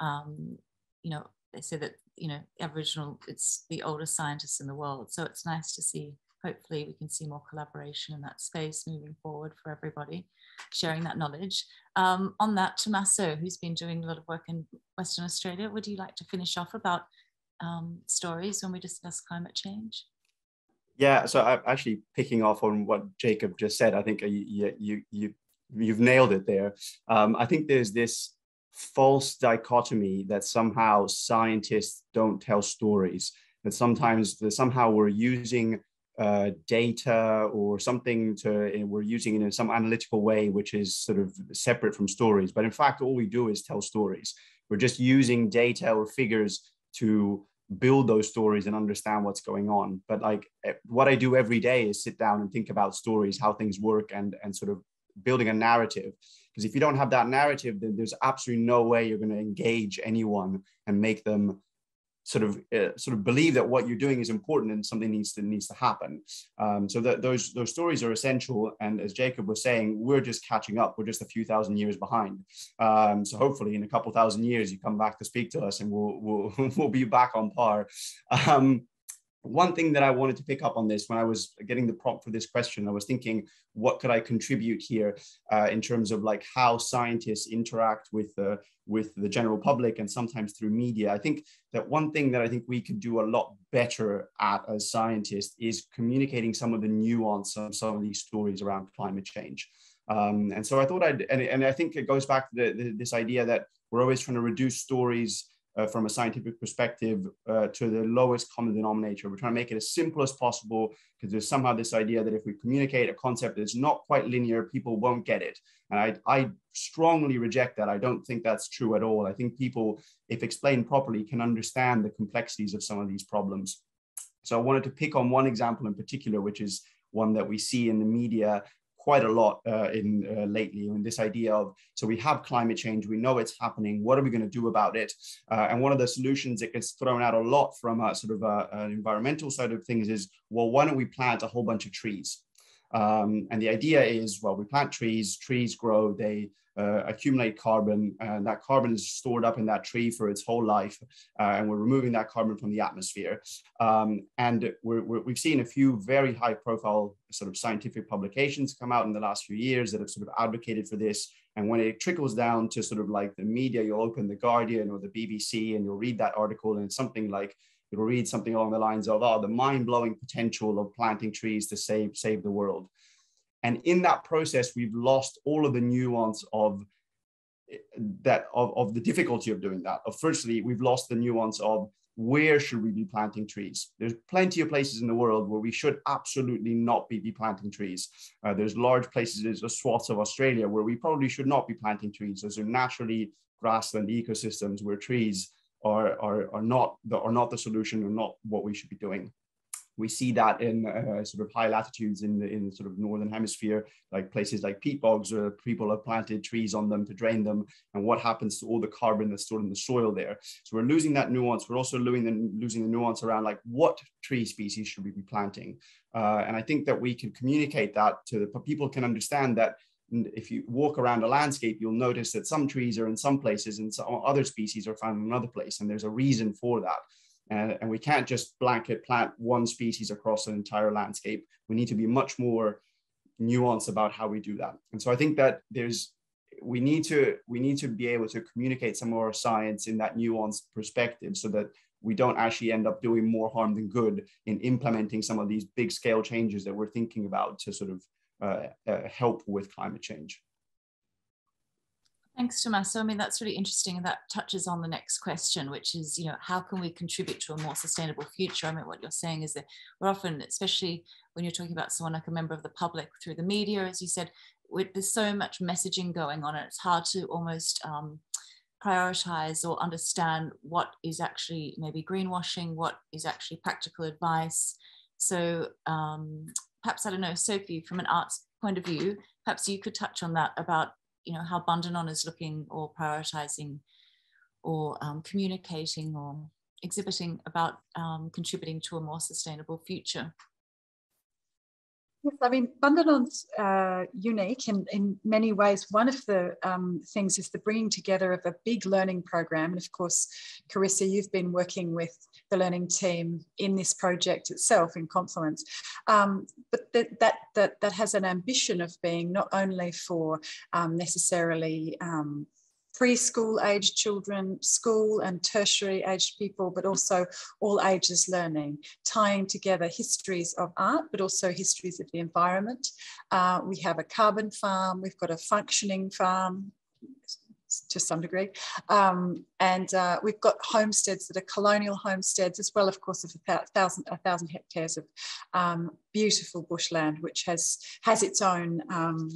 um, you know, they say that, you know, Aboriginal, it's the oldest scientists in the world. So it's nice to see hopefully we can see more collaboration in that space moving forward for everybody, sharing that knowledge. Um, on that, Tommaso, who's been doing a lot of work in Western Australia, would you like to finish off about um, stories when we discuss climate change? Yeah, so I'm actually picking off on what Jacob just said. I think you, you, you, you've nailed it there. Um, I think there's this false dichotomy that somehow scientists don't tell stories that sometimes somehow we're using uh, data or something to we're using it in some analytical way which is sort of separate from stories. But in fact all we do is tell stories. We're just using data or figures to build those stories and understand what's going on. But like eh, what i do every day is sit down and think about stories how things work and and sort of building a narrative because if you don't have that narrative then there's absolutely no way you're going to engage anyone and make them sort of uh, sort of believe that what you're doing is important and something needs to needs to happen. Um, so that those those stories are essential. And as Jacob was saying, we're just catching up. We're just a few thousand years behind. Um, so hopefully, in a couple thousand years, you come back to speak to us, and we'll we'll we'll be back on par. Um, one thing that I wanted to pick up on this when I was getting the prompt for this question, I was thinking, what could I contribute here uh, in terms of like how scientists interact with the with the general public and sometimes through media. I think that one thing that I think we could do a lot better at as scientists is communicating some of the nuance of some of these stories around climate change. Um, and so I thought I'd, and, and I think it goes back to the, the, this idea that we're always trying to reduce stories uh, from a scientific perspective uh, to the lowest common denominator. We're trying to make it as simple as possible because there's somehow this idea that if we communicate a concept that's not quite linear, people won't get it. And I, I strongly reject that. I don't think that's true at all. I think people, if explained properly, can understand the complexities of some of these problems. So I wanted to pick on one example in particular, which is one that we see in the media quite a lot uh, in uh, lately in this idea of so we have climate change we know it's happening what are we going to do about it? Uh, and one of the solutions that gets thrown out a lot from a sort of a, an environmental side of things is well why don't we plant a whole bunch of trees um, and the idea is well we plant trees trees grow they uh, accumulate carbon, and that carbon is stored up in that tree for its whole life, uh, and we're removing that carbon from the atmosphere. Um, and we have seen a few very high-profile sort of scientific publications come out in the last few years that have sort of advocated for this. And when it trickles down to sort of like the media, you'll open the Guardian or the BBC, and you'll read that article, and it's something like you'll read something along the lines of, "Oh, the mind-blowing potential of planting trees to save save the world." And in that process, we've lost all of the nuance of that of, of the difficulty of doing that. Of firstly, we've lost the nuance of where should we be planting trees? There's plenty of places in the world where we should absolutely not be, be planting trees. Uh, there's large places, there's a swaths of Australia where we probably should not be planting trees. Those are naturally grassland ecosystems where trees are, are, are, not, the, are not the solution or not what we should be doing. We see that in uh, sort of high latitudes in the in sort of northern hemisphere, like places like peat bogs, where people have planted trees on them to drain them, and what happens to all the carbon that's stored in the soil there. So we're losing that nuance. We're also losing the, losing the nuance around like what tree species should we be planting, uh, and I think that we can communicate that to the people can understand that if you walk around a landscape, you'll notice that some trees are in some places and some other species are found in another place. And there's a reason for that. Uh, and we can't just blanket plant one species across an entire landscape. We need to be much more nuanced about how we do that. And so I think that there's we need to we need to be able to communicate some more science in that nuanced perspective so that we don't actually end up doing more harm than good in implementing some of these big scale changes that we're thinking about to sort of help with climate change. Thanks, Tommaso. I mean, that's really interesting. And that touches on the next question, which is, you know, how can we contribute to a more sustainable future? I mean, what you're saying is that we're often, especially when you're talking about someone like a member of the public through the media, as you said, there's so much messaging going on and it's hard to almost um, prioritize or understand what is actually maybe greenwashing, what is actually practical advice. So um, perhaps, I don't know, Sophie, from an arts point of view, perhaps you could touch on that about you know, how Bundanon is looking or prioritizing or um, communicating or exhibiting about um, contributing to a more sustainable future. Yes, I mean, Bundanon's uh, unique in, in many ways. One of the um, things is the bringing together of a big learning program. And of course, Carissa, you've been working with the learning team in this project itself in Confluence. Um, but that, that, that, has an ambition of being not only for um, necessarily um, preschool aged children, school and tertiary aged people, but also all ages learning, tying together histories of art, but also histories of the environment. Uh, we have a carbon farm, we've got a functioning farm, to some degree. Um, and uh, we've got homesteads that are colonial homesteads, as well, of course, of a thousand, a thousand hectares of um, beautiful bushland, which has, has its own um,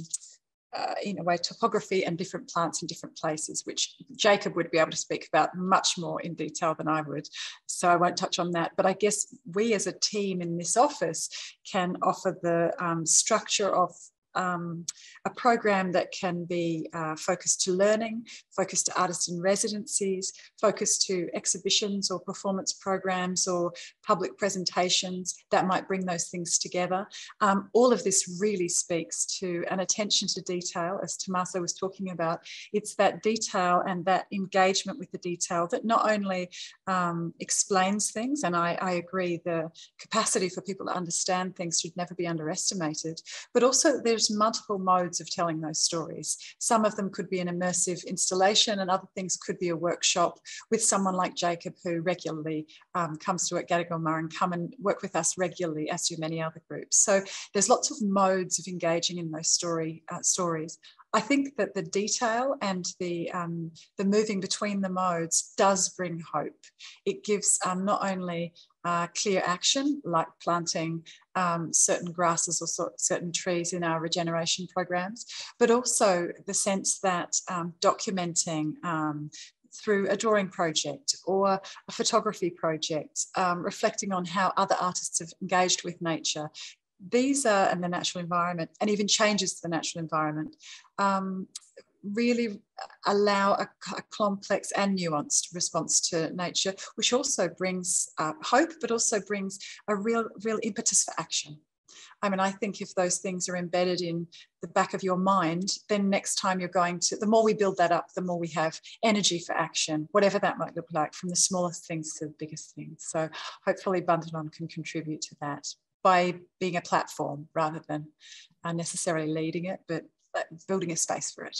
uh, in a way topography and different plants in different places, which Jacob would be able to speak about much more in detail than I would. So I won't touch on that. But I guess we as a team in this office can offer the um, structure of um, a program that can be uh, focused to learning, focused to artist in residencies, focused to exhibitions or performance programs or public presentations that might bring those things together. Um, all of this really speaks to an attention to detail, as Tommaso was talking about. It's that detail and that engagement with the detail that not only um, explains things, and I, I agree the capacity for people to understand things should never be underestimated, but also there's there's multiple modes of telling those stories. Some of them could be an immersive installation, and other things could be a workshop with someone like Jacob, who regularly um, comes to at Gadigal and come and work with us regularly, as do many other groups. So there's lots of modes of engaging in those story uh, stories. I think that the detail and the, um, the moving between the modes does bring hope. It gives um, not only uh, clear action, like planting um, certain grasses or so, certain trees in our regeneration programs, but also the sense that um, documenting um, through a drawing project or a photography project, um, reflecting on how other artists have engaged with nature, these are and the natural environment and even changes to the natural environment um, really allow a, a, complex and nuanced response to nature, which also brings uh, hope, but also brings a real, real impetus for action. I mean, I think if those things are embedded in the back of your mind, then next time you're going to, the more we build that up, the more we have energy for action, whatever that might look like, from the smallest things to the biggest things. So hopefully Bundanon can contribute to that by being a platform rather than necessarily leading it, but building a space for it.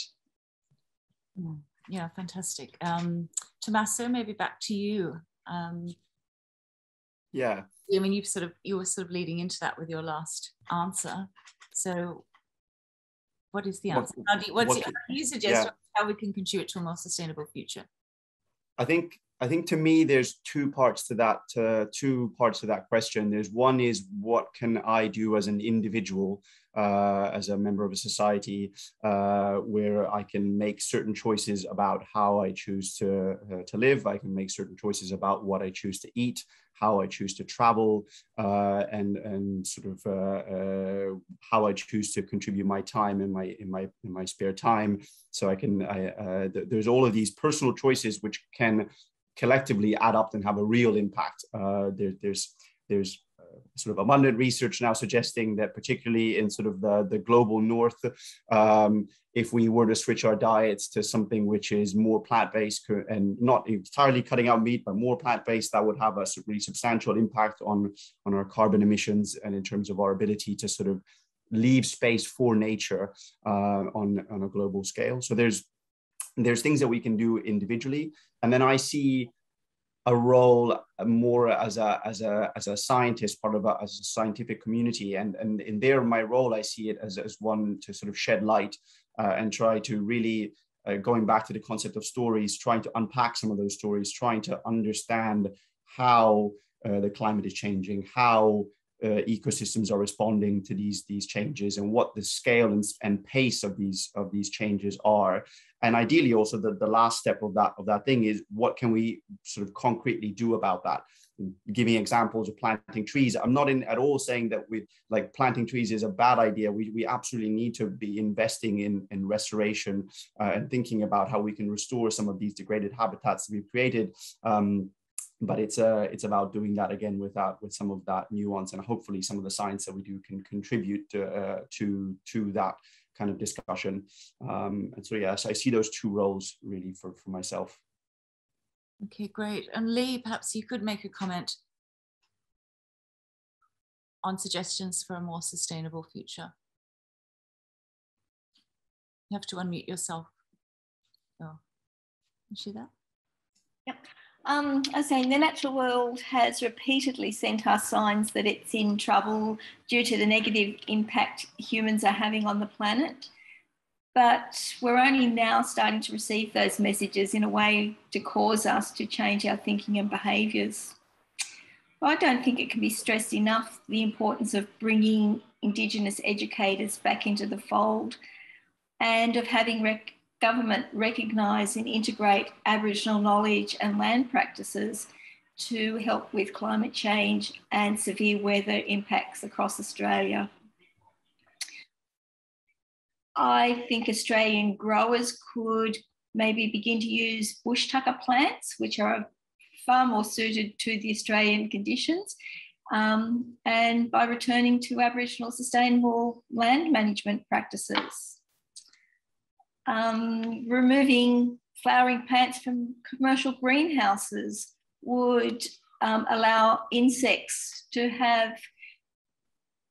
Mm, yeah, fantastic. Um, Tommaso, maybe back to you. Um, yeah. I mean, you've sort of you were sort of leading into that with your last answer. So, what is the answer? What, how do you, what's what, how do you suggest yeah. how we can contribute to a more sustainable future? I think I think to me, there's two parts to that. Uh, two parts to that question. There's one is what can I do as an individual, uh, as a member of a society, uh, where I can make certain choices about how I choose to uh, to live. I can make certain choices about what I choose to eat, how I choose to travel, uh, and and sort of uh, how I choose to contribute my time in my in my in my spare time. So I can. I, th- there's all of these personal choices which can collectively add up and have a real impact. Uh, there, there's there's uh, sort of abundant research now suggesting that particularly in sort of the, the global north, um, if we were to switch our diets to something which is more plant-based and not entirely cutting out meat, but more plant-based, that would have a really substantial impact on, on our carbon emissions and in terms of our ability to sort of leave space for nature uh, on, on a global scale. So there's there's things that we can do individually. And then i see a role more as a as a as a scientist part of a, as a scientific community. And and in there my role i see it as, as one to sort of shed light uh, and try to really uh, going back to the concept of stories trying to unpack some of those stories trying to understand how uh, the climate is changing how uh, ecosystems are responding to these these changes and what the scale and, and pace of these of these changes are. And ideally also the, the last step of that of that thing is what can we sort of concretely do about that? Giving examples of planting trees. I'm not in at all saying that we like planting trees is a bad idea. We, we absolutely need to be investing in in restoration uh, and thinking about how we can restore some of these degraded habitats we've created. Um, but it's uh, it's about doing that again with that with some of that nuance and hopefully some of the science that we do can contribute to uh, to to that kind of discussion. Um, and so yes i see those two roles really for for myself. Okay great. And lee perhaps you could make a comment on suggestions for a more sustainable future. You have to unmute yourself. Oh is she there? Yep um, I was saying the natural world has repeatedly sent us signs that it's in trouble due to the negative impact humans are having on the planet. But we're only now starting to receive those messages in a way to cause us to change our thinking and behaviours. I don't think it can be stressed enough the importance of bringing Indigenous educators back into the fold and of having rec- government recognise and integrate Aboriginal knowledge and land practices to help with climate change and severe weather impacts across Australia. I think Australian growers could maybe begin to use bush tucker plants, which are far more suited to the Australian conditions, um, and by returning to Aboriginal sustainable land management practices um, removing flowering plants from commercial greenhouses would um, allow insects to have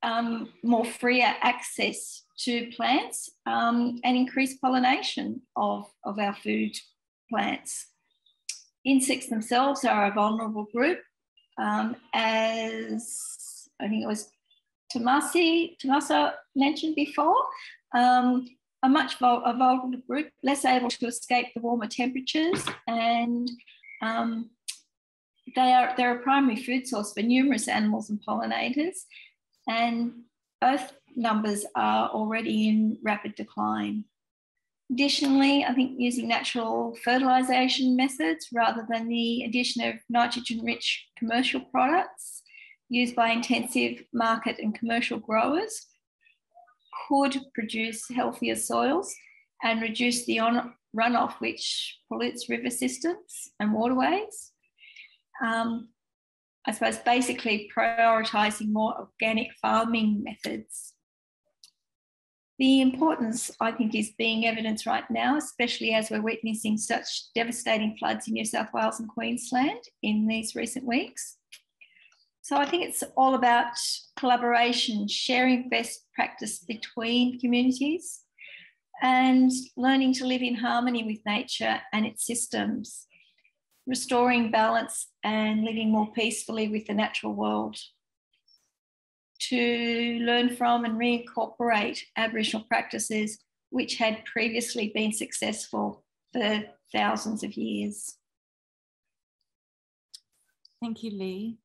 um, more freer access to plants um, and increase pollination of, of our food plants. Insects themselves are a vulnerable group, um, as I think it was Tomasi, Tomasa mentioned before. Um, a much vul- a vulnerable group, less able to escape the warmer temperatures, and um, they are they're a primary food source for numerous animals and pollinators, and both numbers are already in rapid decline. Additionally, I think using natural fertilisation methods rather than the addition of nitrogen-rich commercial products used by intensive market and commercial growers could produce healthier soils and reduce the on- runoff which pollutes river systems and waterways. Um, I suppose basically prioritising more organic farming methods. The importance, I think, is being evidenced right now, especially as we're witnessing such devastating floods in New South Wales and Queensland in these recent weeks. So I think it's all about collaboration, sharing best practice between communities, and learning to live in harmony with nature and its systems, restoring balance and living more peacefully with the natural world. To learn from and reincorporate Aboriginal practices which had previously been successful for thousands of years. Thank you, Lee.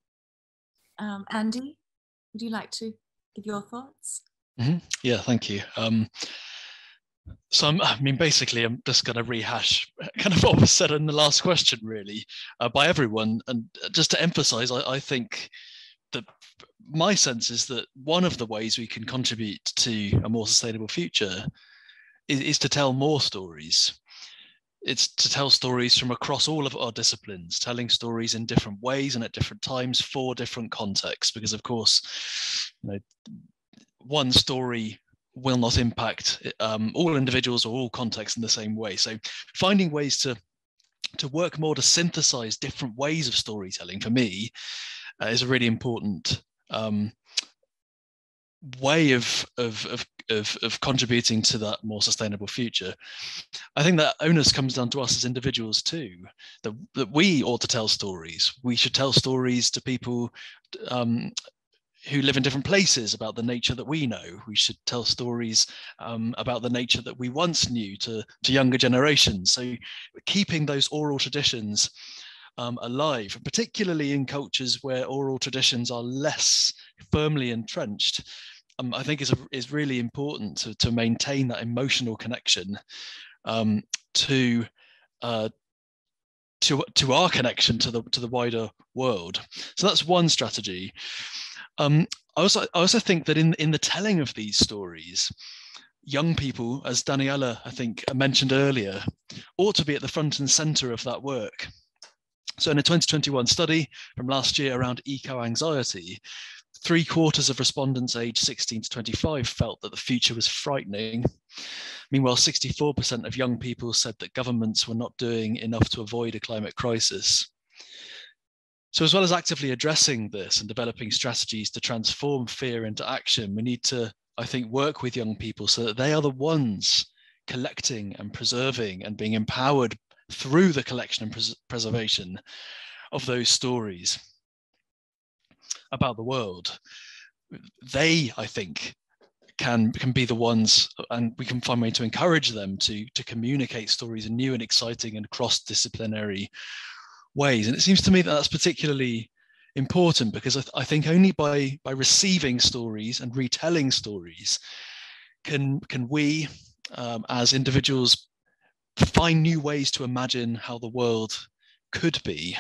Um, Andy, would you like to give your thoughts? Mm-hmm. Yeah, thank you. Um, so I'm, i mean, basically, I'm just going to rehash kind of what was said in the last question, really, uh, by everyone. And just to emphasize, I, I, think that my sense is that one of the ways we can contribute to a more sustainable future is, is to tell more stories it's to tell stories from across all of our disciplines, telling stories in different ways and at different times for different contexts. Because of course, you know, one story will not impact um, all individuals or all contexts in the same way. So finding ways to to work more to synthesize different ways of storytelling for me uh, is a really important um, way of, of, of of, of contributing to that more sustainable future. I think that onus comes down to us as individuals too, that, that we ought to tell stories. We should tell stories to people um, who live in different places about the nature that we know. We should tell stories um, about the nature that we once knew to, to younger generations. So keeping those oral traditions um, alive, particularly in cultures where oral traditions are less firmly entrenched, um, I think is a, is really important to to maintain that emotional connection um, to uh, to to our connection to the to the wider world. So that's one strategy. Um, I also I also think that in in the telling of these stories, young people, as Daniela I think mentioned earlier, ought to be at the front and center of that work. So in a 2021 study from last year around eco anxiety, Three quarters of respondents aged 16 to 25 felt that the future was frightening. Meanwhile, 64% of young people said that governments were not doing enough to avoid a climate crisis. So, as well as actively addressing this and developing strategies to transform fear into action, we need to, I think, work with young people so that they are the ones collecting and preserving and being empowered through the collection and pres- preservation of those stories about the world, they, I think, can can be the ones, and we can find a way to encourage them to to communicate stories in new and exciting and cross-disciplinary ways. And it seems to me that that's particularly important because I, th- I think only by by receiving stories and retelling stories can can we um, as individuals find new ways to imagine how the world could be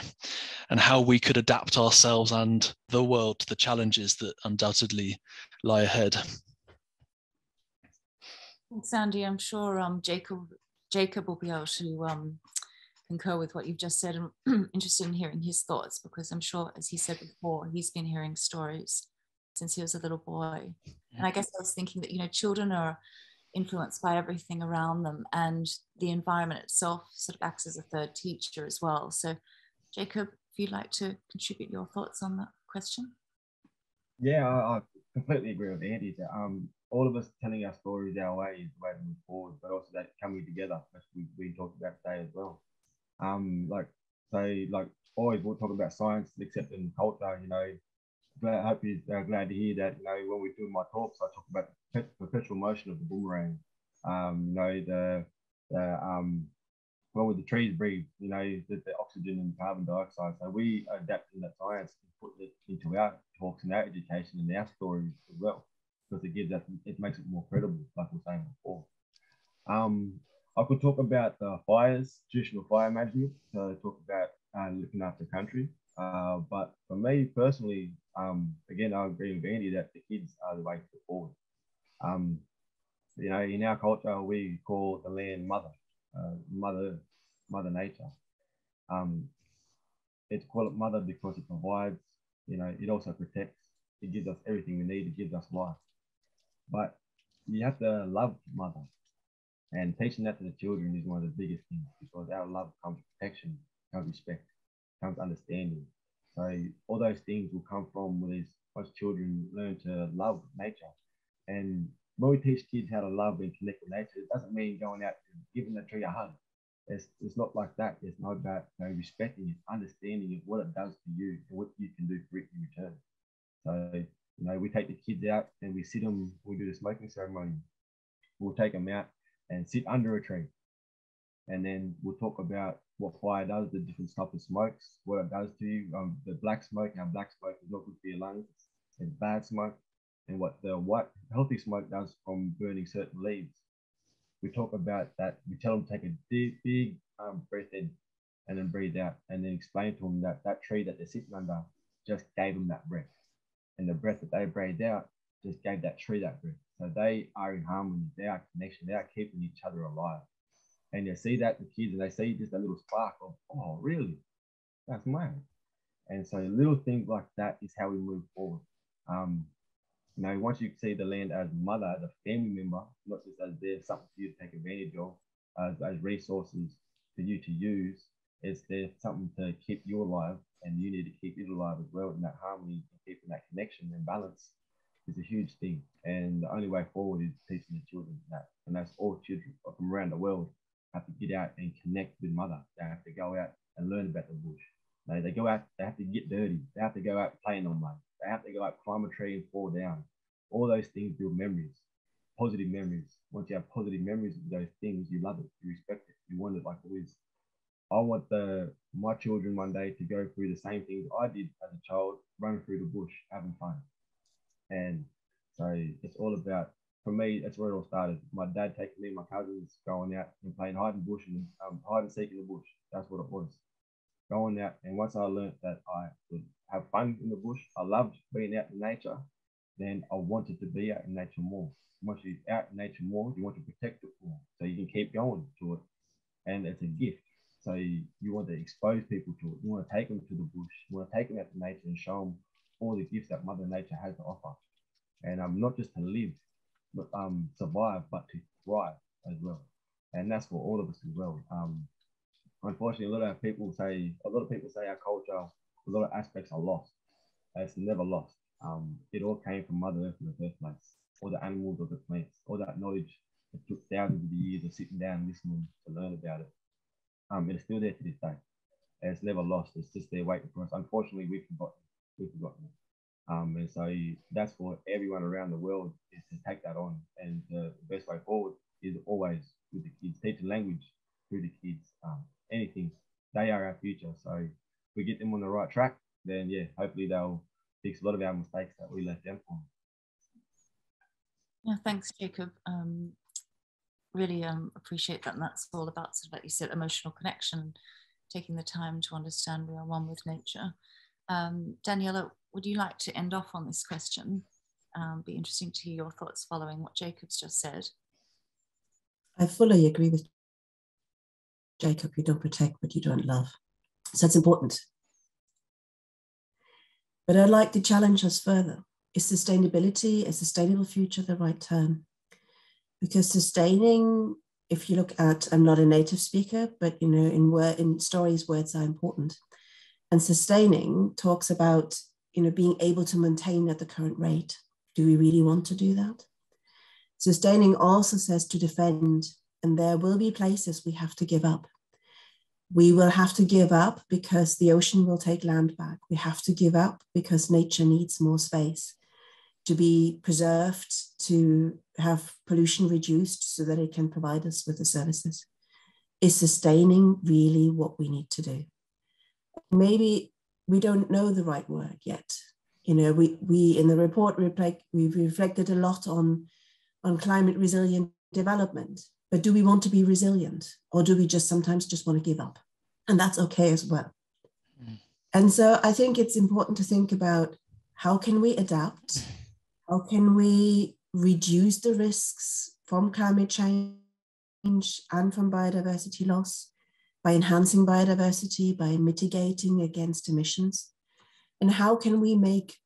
and how we could adapt ourselves and the world to the challenges that undoubtedly lie ahead. Thanks, Andy. I'm sure um, Jacob Jacob will be able to um, concur with what you've just said. I'm interested in hearing his thoughts because I'm sure, as he said before, he's been hearing stories since he was a little boy. And I guess I was thinking that you know children are influenced by everything around them and the environment itself sort of acts as a third teacher as well. So jacob if you'd like to contribute your thoughts on that question. Yeah i, I completely agree with andy that um all of us telling our stories our way is the way to move forward but also that coming together as we, we talked about today as well. Um like say like always we'll talk about science except in culture you know glad, hope you're uh, glad to hear that. You know, when we do my talks, I talk about the perpetual motion of the boomerang. Um, you know, the, the um, well, with the trees breathe, you know, the, the oxygen and carbon dioxide. So we adapt in that science and put it into our talks and our education and our stories as well, because it gives us, it makes it more credible, like we were saying before. Um, I could talk about the fires, traditional fire management, so talk about uh, looking after country. Uh, but for me personally, um, again, I agree with Andy that the kids are the way forward. Um, you know, in our culture, we call the land mother, uh, mother, mother nature. Um, it's called mother because it provides, you know, it also protects. It gives us everything we need. It gives us life. But you have to love mother, and teaching that to the children is one of the biggest things because our love comes protection, comes respect, comes understanding. So all those things will come from where these children learn to love nature. And when we teach kids how to love and connect with nature, it doesn't mean going out and giving the tree a hug. It's, it's not like that. It's not about you know, respecting it, understanding of what it does to you, and what you can do for it in return. So, you know, we take the kids out and we sit them, we do the smoking ceremony. We'll take them out and sit under a tree. And then we'll talk about what fire does, the different types of smokes, what it does to you. Um, the black smoke, now black smoke is not good for your lungs. It's bad smoke. And what the white healthy smoke does from burning certain leaves. We talk about that. We tell them to take a deep, big um, breath in and then breathe out and then explain to them that that tree that they're sitting under just gave them that breath. And the breath that they breathed out just gave that tree that breath. So they are in harmony, they are connection, they are keeping each other alive and they see that the kids and they see just a little spark of, oh, really? That's mine. And so little things like that is how we move forward. Um, know, once you see the land as mother, as a family member, not just as there something for you to take advantage of, as, as resources for you to use, it's there something to keep you alive, and you need to keep it alive as well. And that harmony and keeping that connection and balance is a huge thing. And the only way forward is teaching the children that, and that's all children from around the world have to get out and connect with mother. They have to go out and learn about the bush. They, they go out, they have to get dirty. They have to go out playing on mud. They have to go out, climb a tree and fall down. All those things build memories, positive memories. Once you have positive memories of those things, you love it, you respect it, you want it like it is. I want the my children one day to go through the same things I did as a child, running through the bush, having fun. And so it's all about for me, that's where it all started. My dad taking me and my cousins going out and playing hide and bush and um, hide and seek in the bush. That's what it was. Going out, and once I learned that I could have fun in the bush, I loved being out in nature. Then I wanted to be out in nature more. Once you're out in nature more, you want to protect it more, so you can keep going to it. And it's a gift. So you, you want to expose people to it. You want to take them to the bush. You want to take them out to nature and show them all the gifts that Mother Nature has to offer. And I'm um, not just to live, um, survive, but to thrive as well. And that's for all of us as well. Um, unfortunately, a lot of people say, a lot of people say our culture, a lot of aspects are lost. It's never lost. Um, it all came from Mother Earth in the first place, all the animals or the plants, all that knowledge that took thousands of years of sitting down listening to learn about it. Um, it's still there to this day. It's never lost. It's just there waiting for us. Unfortunately, we've forgotten. We've forgotten it. Um, and so that's for everyone around the world is to take that on. And the best way forward is always with the kids, teaching language through the kids. Um, anything, they are our future. So if we get them on the right track, then yeah, hopefully they'll fix a lot of our mistakes that we left them on. Yeah, thanks, Jacob. Um, really um, appreciate that. And that's all about, sort of, like you said, emotional connection, taking the time to understand we are one with nature. Um, Daniela, would you like to end off on this question? Um, be interesting to hear your thoughts following what Jacob's just said. I fully agree with Jacob. You don't protect what you don't love. So that's important. But I'd like to challenge us further. Is sustainability, a sustainable future the right term? Because sustaining, if you look at, I'm not a native speaker, but you know, in word in stories, words are important. And sustaining talks about you know, being able to maintain at the current rate. Do we really want to do that? Sustaining also says to defend, and there will be places we have to give up. We will have to give up because the ocean will take land back. We have to give up because nature needs more space to be preserved, to have pollution reduced so that it can provide us with the services. Is sustaining really what we need to do? Maybe we don't know the right word yet. You know, we, we in the report reflect, we've reflected a lot on, on climate resilient development, but do we want to be resilient or do we just sometimes just want to give up? And that's okay as well. Mm. And so I think it's important to think about how can we adapt? How can we reduce the risks from climate change and from biodiversity loss by enhancing biodiversity, by mitigating against emissions? And how can we make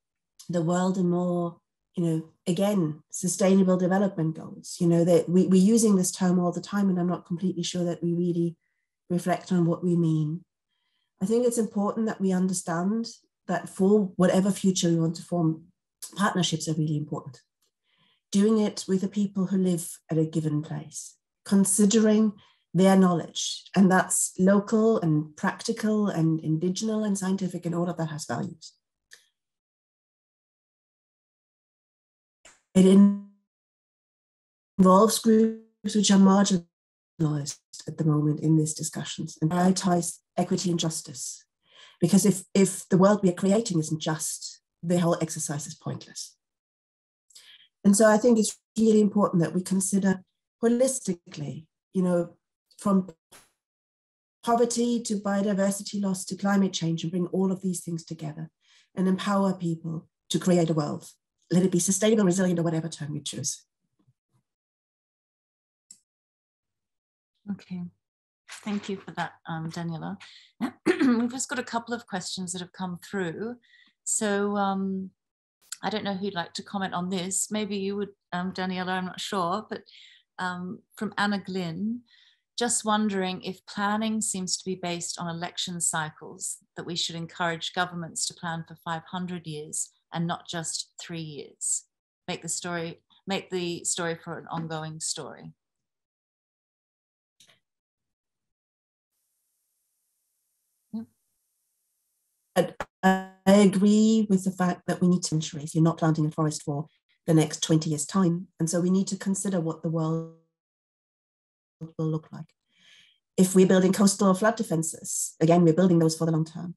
the world a more, you know, again, sustainable development goals? You know, that we, we're using this term all the time, and I'm not completely sure that we really reflect on what we mean. I think it's important that we understand that for whatever future we want to form, partnerships are really important. Doing it with the people who live at a given place, considering their knowledge, and that's local and practical and indigenous and scientific, and all of that has values. It involves groups which are marginalized at the moment in these discussions and prioritize equity and justice. Because if, if the world we are creating isn't just, the whole exercise is pointless. And so I think it's really important that we consider holistically, you know, from poverty to biodiversity loss to climate change and bring all of these things together and empower people to create a world. Let it be sustainable, resilient, or whatever term you choose. Okay. Thank you for that, um, Daniela. We've just got a couple of questions that have come through. So um, I don't know who'd like to comment on this. Maybe you would, um, Daniela, I'm not sure, but um, from Anna Glynn, just wondering if planning seems to be based on election cycles, that we should encourage governments to plan for 500 years and not just three years. Make the story, make the story for an ongoing story. I agree with the fact that we need centuries. You're not planting a forest for the next 20 years' time. And so we need to consider what the world will look like. If we're building coastal flood defenses, again, we're building those for the long term.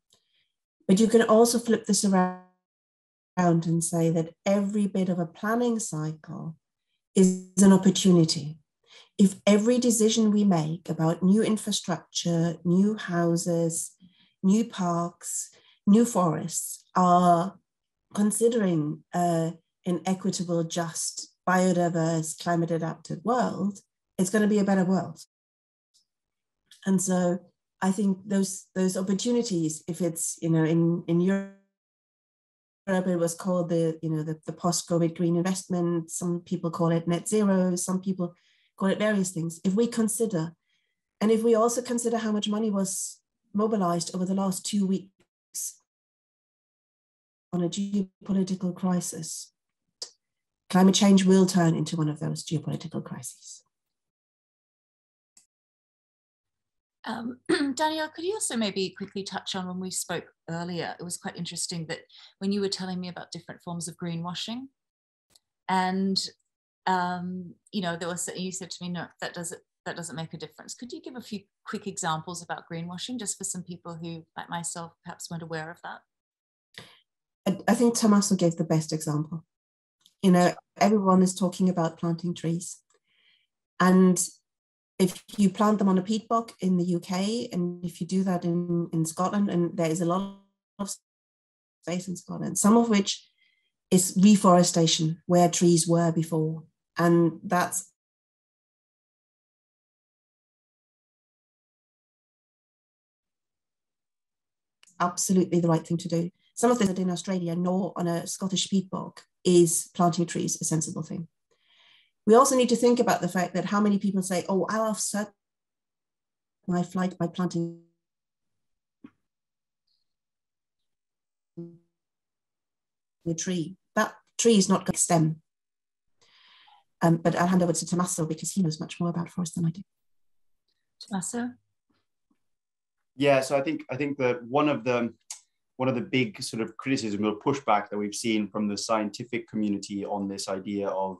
But you can also flip this around and say that every bit of a planning cycle is an opportunity. If every decision we make about new infrastructure, new houses, new parks, new forests are considering uh, an equitable, just, biodiverse, climate adapted world, it's going to be a better world. And so I think those those opportunities, if it's you know in in Europe, it was called the you know the, the post-COVID green investment. Some people call it net zero. Some people call it various things. If we consider, and if we also consider how much money was mobilized over the last two weeks on a geopolitical crisis, climate change will turn into one of those geopolitical crises. Um, Danielle, could you also maybe quickly touch on when we spoke earlier? It was quite interesting that when you were telling me about different forms of greenwashing, and um, you know, there was you said to me, no, that doesn't that doesn't make a difference. Could you give a few quick examples about greenwashing, just for some people who, like myself, perhaps weren't aware of that? I, think Tommaso gave the best example. You know, everyone is talking about planting trees. And if you plant them on a peat bog in the UK, and if you do that in, in Scotland, and there is a lot of space in Scotland, some of which is reforestation where trees were before. And that's absolutely the right thing to do. Some of this in Australia, nor on a Scottish peat bog, is planting trees a sensible thing. We also need to think about the fact that how many people say, oh, I'll offset my flight by planting a tree. That tree is not going to stem. Um, but I'll hand over to Tommaso because he knows much more about forest than I do. Tommaso? Yeah, so I think I think that one of the one of the big sort of criticism or pushback that we've seen from the scientific community on this idea of,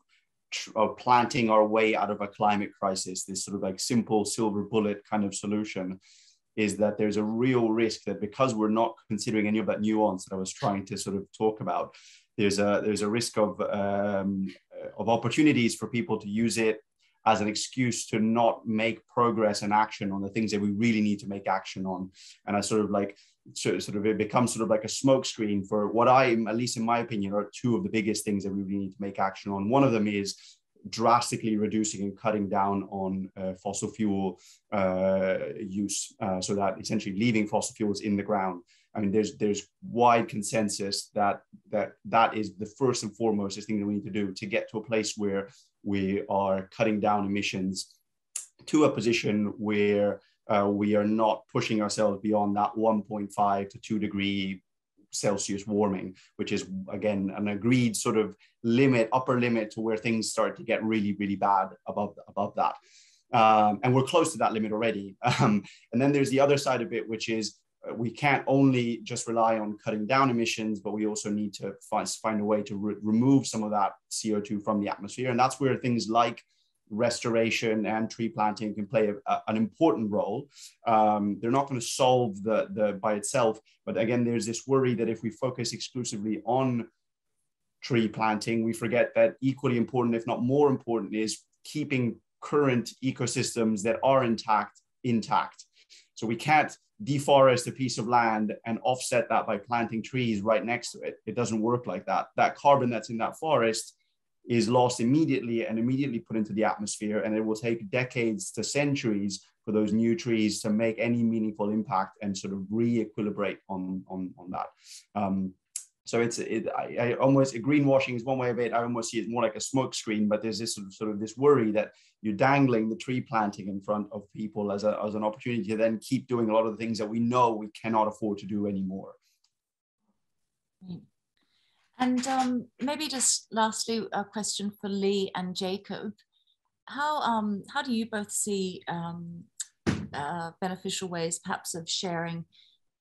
of planting our way out of a climate crisis, this sort of like simple silver bullet kind of solution, is that there's a real risk that because we're not considering any of that nuance that I was trying to sort of talk about, there's a there's a risk of um, of opportunities for people to use it as an excuse to not make progress and action on the things that we really need to make action on. And I sort of like so sort of it becomes sort of like a smokescreen for what I, am, at least in my opinion, are two of the biggest things that we really need to make action on. One of them is drastically reducing and cutting down on uh, fossil fuel uh, use, uh, so that essentially leaving fossil fuels in the ground. I mean, there's there's wide consensus that that that is the first and foremost thing that we need to do to get to a place where we are cutting down emissions to a position where uh, we are not pushing ourselves beyond that 1.5 to 2 degree Celsius warming, which is again an agreed sort of limit, upper limit to where things start to get really, really bad above above that. Um, and we're close to that limit already. Um, and then there's the other side of it, which is uh, we can't only just rely on cutting down emissions, but we also need to find, find a way to re remove some of that CO2 from the atmosphere. And that's where things like restoration and tree planting can play a, a, an important role. Um, they're not going to solve the, the by itself, but again, there's this worry that if we focus exclusively on tree planting, we forget that equally important, if not more important, is keeping current ecosystems that are intact intact. So we can't deforest a piece of land and offset that by planting trees right next to it. It doesn't work like that. That carbon that's in that forest is lost immediately and immediately put into the atmosphere. And it will take decades to centuries for those new trees to make any meaningful impact and sort of re-equilibrate on, on, on that. Um, so it's it, I, I, almost greenwashing is one way of it. I almost see it more like a smoke screen, but there's this sort of, sort of this worry that you're dangling the tree planting in front of people as, a, as an opportunity to then keep doing a lot of the things that we know we cannot afford to do anymore. And um, maybe just lastly, a question for Lee and Jacob. How, um, how do you both see um, uh, beneficial ways perhaps of sharing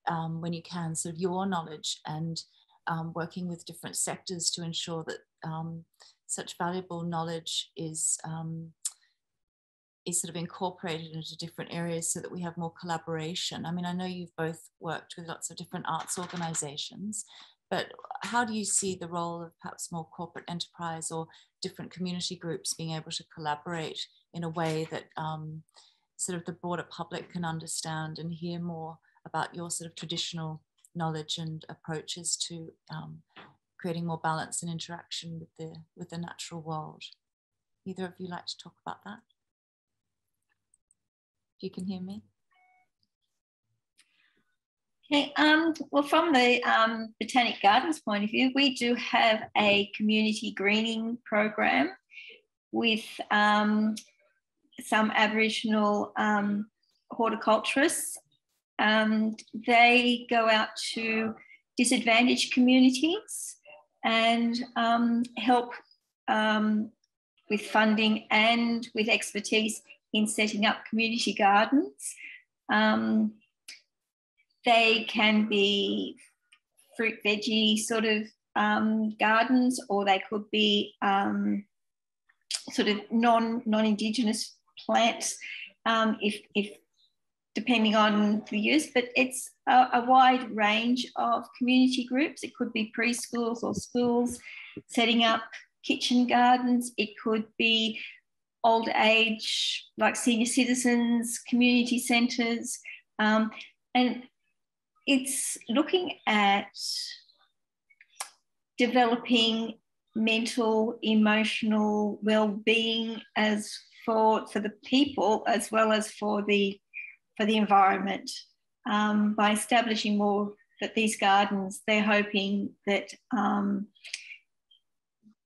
um, when you can sort of your knowledge and um, working with different sectors to ensure that um, such valuable knowledge is is sort of incorporated into different areas so that we have more collaboration. I mean, I know you've both worked with lots of different arts organizations, but how do you see the role of perhaps more corporate enterprise or different community groups being able to collaborate in a way that um, sort of the broader public can understand and hear more about your sort of traditional knowledge and approaches to um, creating more balance and interaction with the with the natural world. Either of you like to talk about that? If you can hear me. Okay, um, well, from the um, Botanic Gardens point of view, we do have a community greening program with um, some Aboriginal um, horticulturists. Um, they go out to disadvantaged communities and um, help with funding and with expertise in setting up community gardens. Um, they can be fruit veggie sort of um, gardens, or they could be um, sort of non non indigenous plants, um, if if depending on the use. But it's a, a, wide range of community groups. It could be preschools or schools setting up kitchen gardens. It could be old age, like senior citizens, community centres. Um, and it's looking at developing mental, emotional well-being as for for the people as well as for the for the environment. Um, by establishing more that these gardens, they're hoping that um,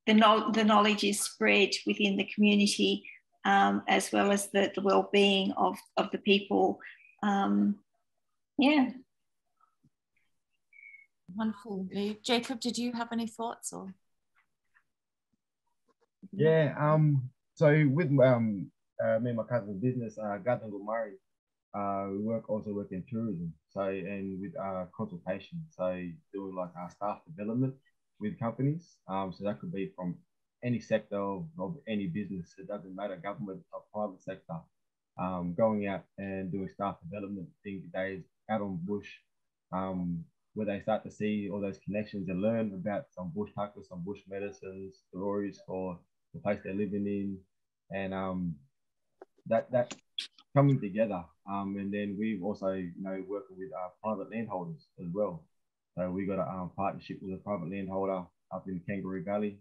the, no, the knowledge is spread within the community um, as well as the, the well-being of, of the people. Um, yeah. Wonderful. Jacob, did you have any thoughts or? Yeah, um, so with um, uh, me and my cousin's business, uh, Garden Murray, uh, we work also work in tourism. So and with uh, consultation, so doing like our staff development with companies. Um, so that could be from any sector of, of any business. It doesn't matter, government or private sector. Um, going out and doing staff development things days out on bush, um, where they start to see all those connections and learn about some bush tuckers, some bush medicines, stories for the place they're living in, and um, that that coming together. Um, and then we've also, you know, working with our private landholders as well. So we got a um, partnership with a private landholder up in Kangaroo Valley.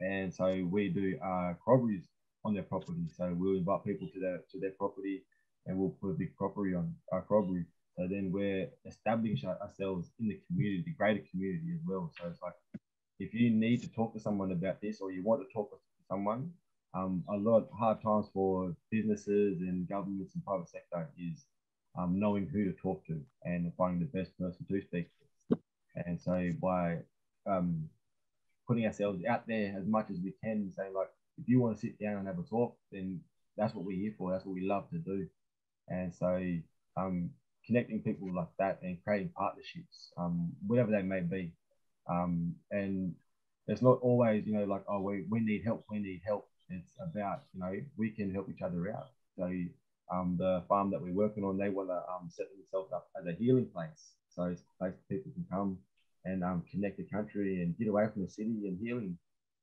And so we do uh, corroborees on their property. So we'll invite people to their to their property and we'll put a big property on our corroboree. So then we're establishing ourselves in the community, the greater community as well. So it's like if you need to talk to someone about this or you want to talk to someone, um, a lot of hard times for businesses and governments and private sector is um, knowing who to talk to and finding the best person to speak to. And so by um, putting ourselves out there as much as we can, and saying like, if you want to sit down and have a talk, then that's what we're here for. That's what we love to do. And so um, connecting people like that and creating partnerships, um, whatever they may be. Um, and it's not always, you know, like, oh, we, we need help, we need help. It's about, you know, we can help each other out. So um, the farm that we're working on, they want to um, set themselves up as a healing place. So it's a place people can come and um, connect the country and get away from the city and healing.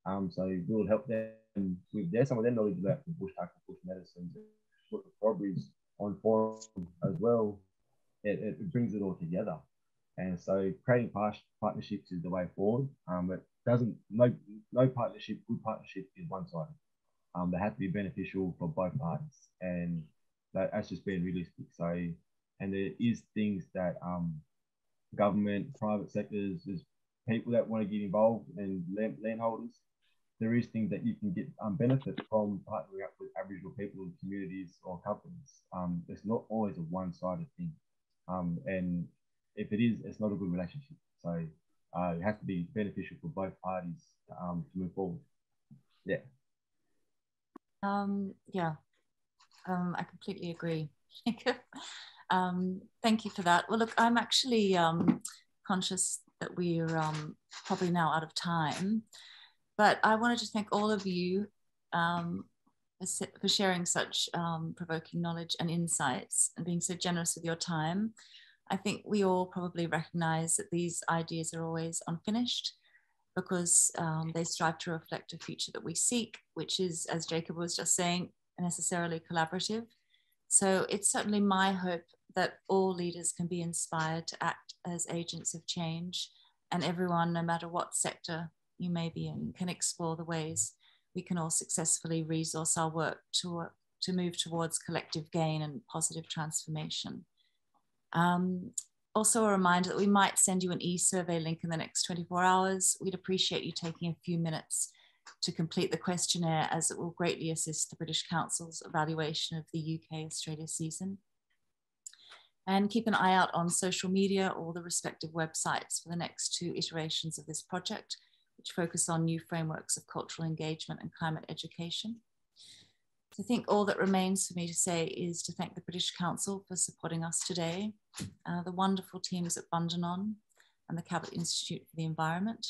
Um, so we'll help them with their some of their knowledge about the bush bush medicines, the corroborees on forum as well. It, it brings it all together. And so creating partnerships is the way forward. Um, it doesn't no no partnership, good partnership is one sided. Um, they have to be beneficial for both parties, and that, that's just being realistic. So, and there is things that um, government, private sectors, there's people that want to get involved and land, landholders. There is things that you can get um, benefit from partnering up with Aboriginal people, communities, or companies. Um, it's not always a one-sided thing, um, and if it is, it's not a good relationship. So uh, it has to be beneficial for both parties um, to move forward. Yeah. Um, yeah, um, I completely agree. um, thank you for that. Well, look, I'm actually um, conscious that we're um, probably now out of time, but I wanted to thank all of you um, for sharing such um, provoking knowledge and insights and being so generous with your time. I think we all probably recognize that these ideas are always unfinished because um, they strive to reflect a future that we seek, which is, as Jacob was just saying, necessarily collaborative. So it's certainly my hope that all leaders can be inspired to act as agents of change, and everyone, no matter what sector you may be in, can explore the ways we can all successfully resource our work to, to move towards collective gain and positive transformation. Um, also a reminder that we might send you an e-survey link in the next 24 hours. We'd appreciate you taking a few minutes to complete the questionnaire as it will greatly assist the British Council's evaluation of the UK Australia season. And keep an eye out on social media or the respective websites for the next two iterations of this project, which focus on new frameworks of cultural engagement and climate education. I think all that remains for me to say is to thank the British Council for supporting us today, uh, the wonderful teams at Bundanon and the Cabot Institute for the Environment,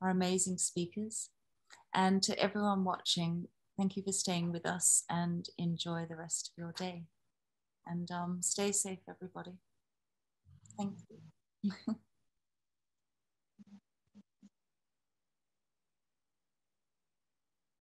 our amazing speakers, and to everyone watching, thank you for staying with us and enjoy the rest of your day. And um, stay safe, everybody. Thank you.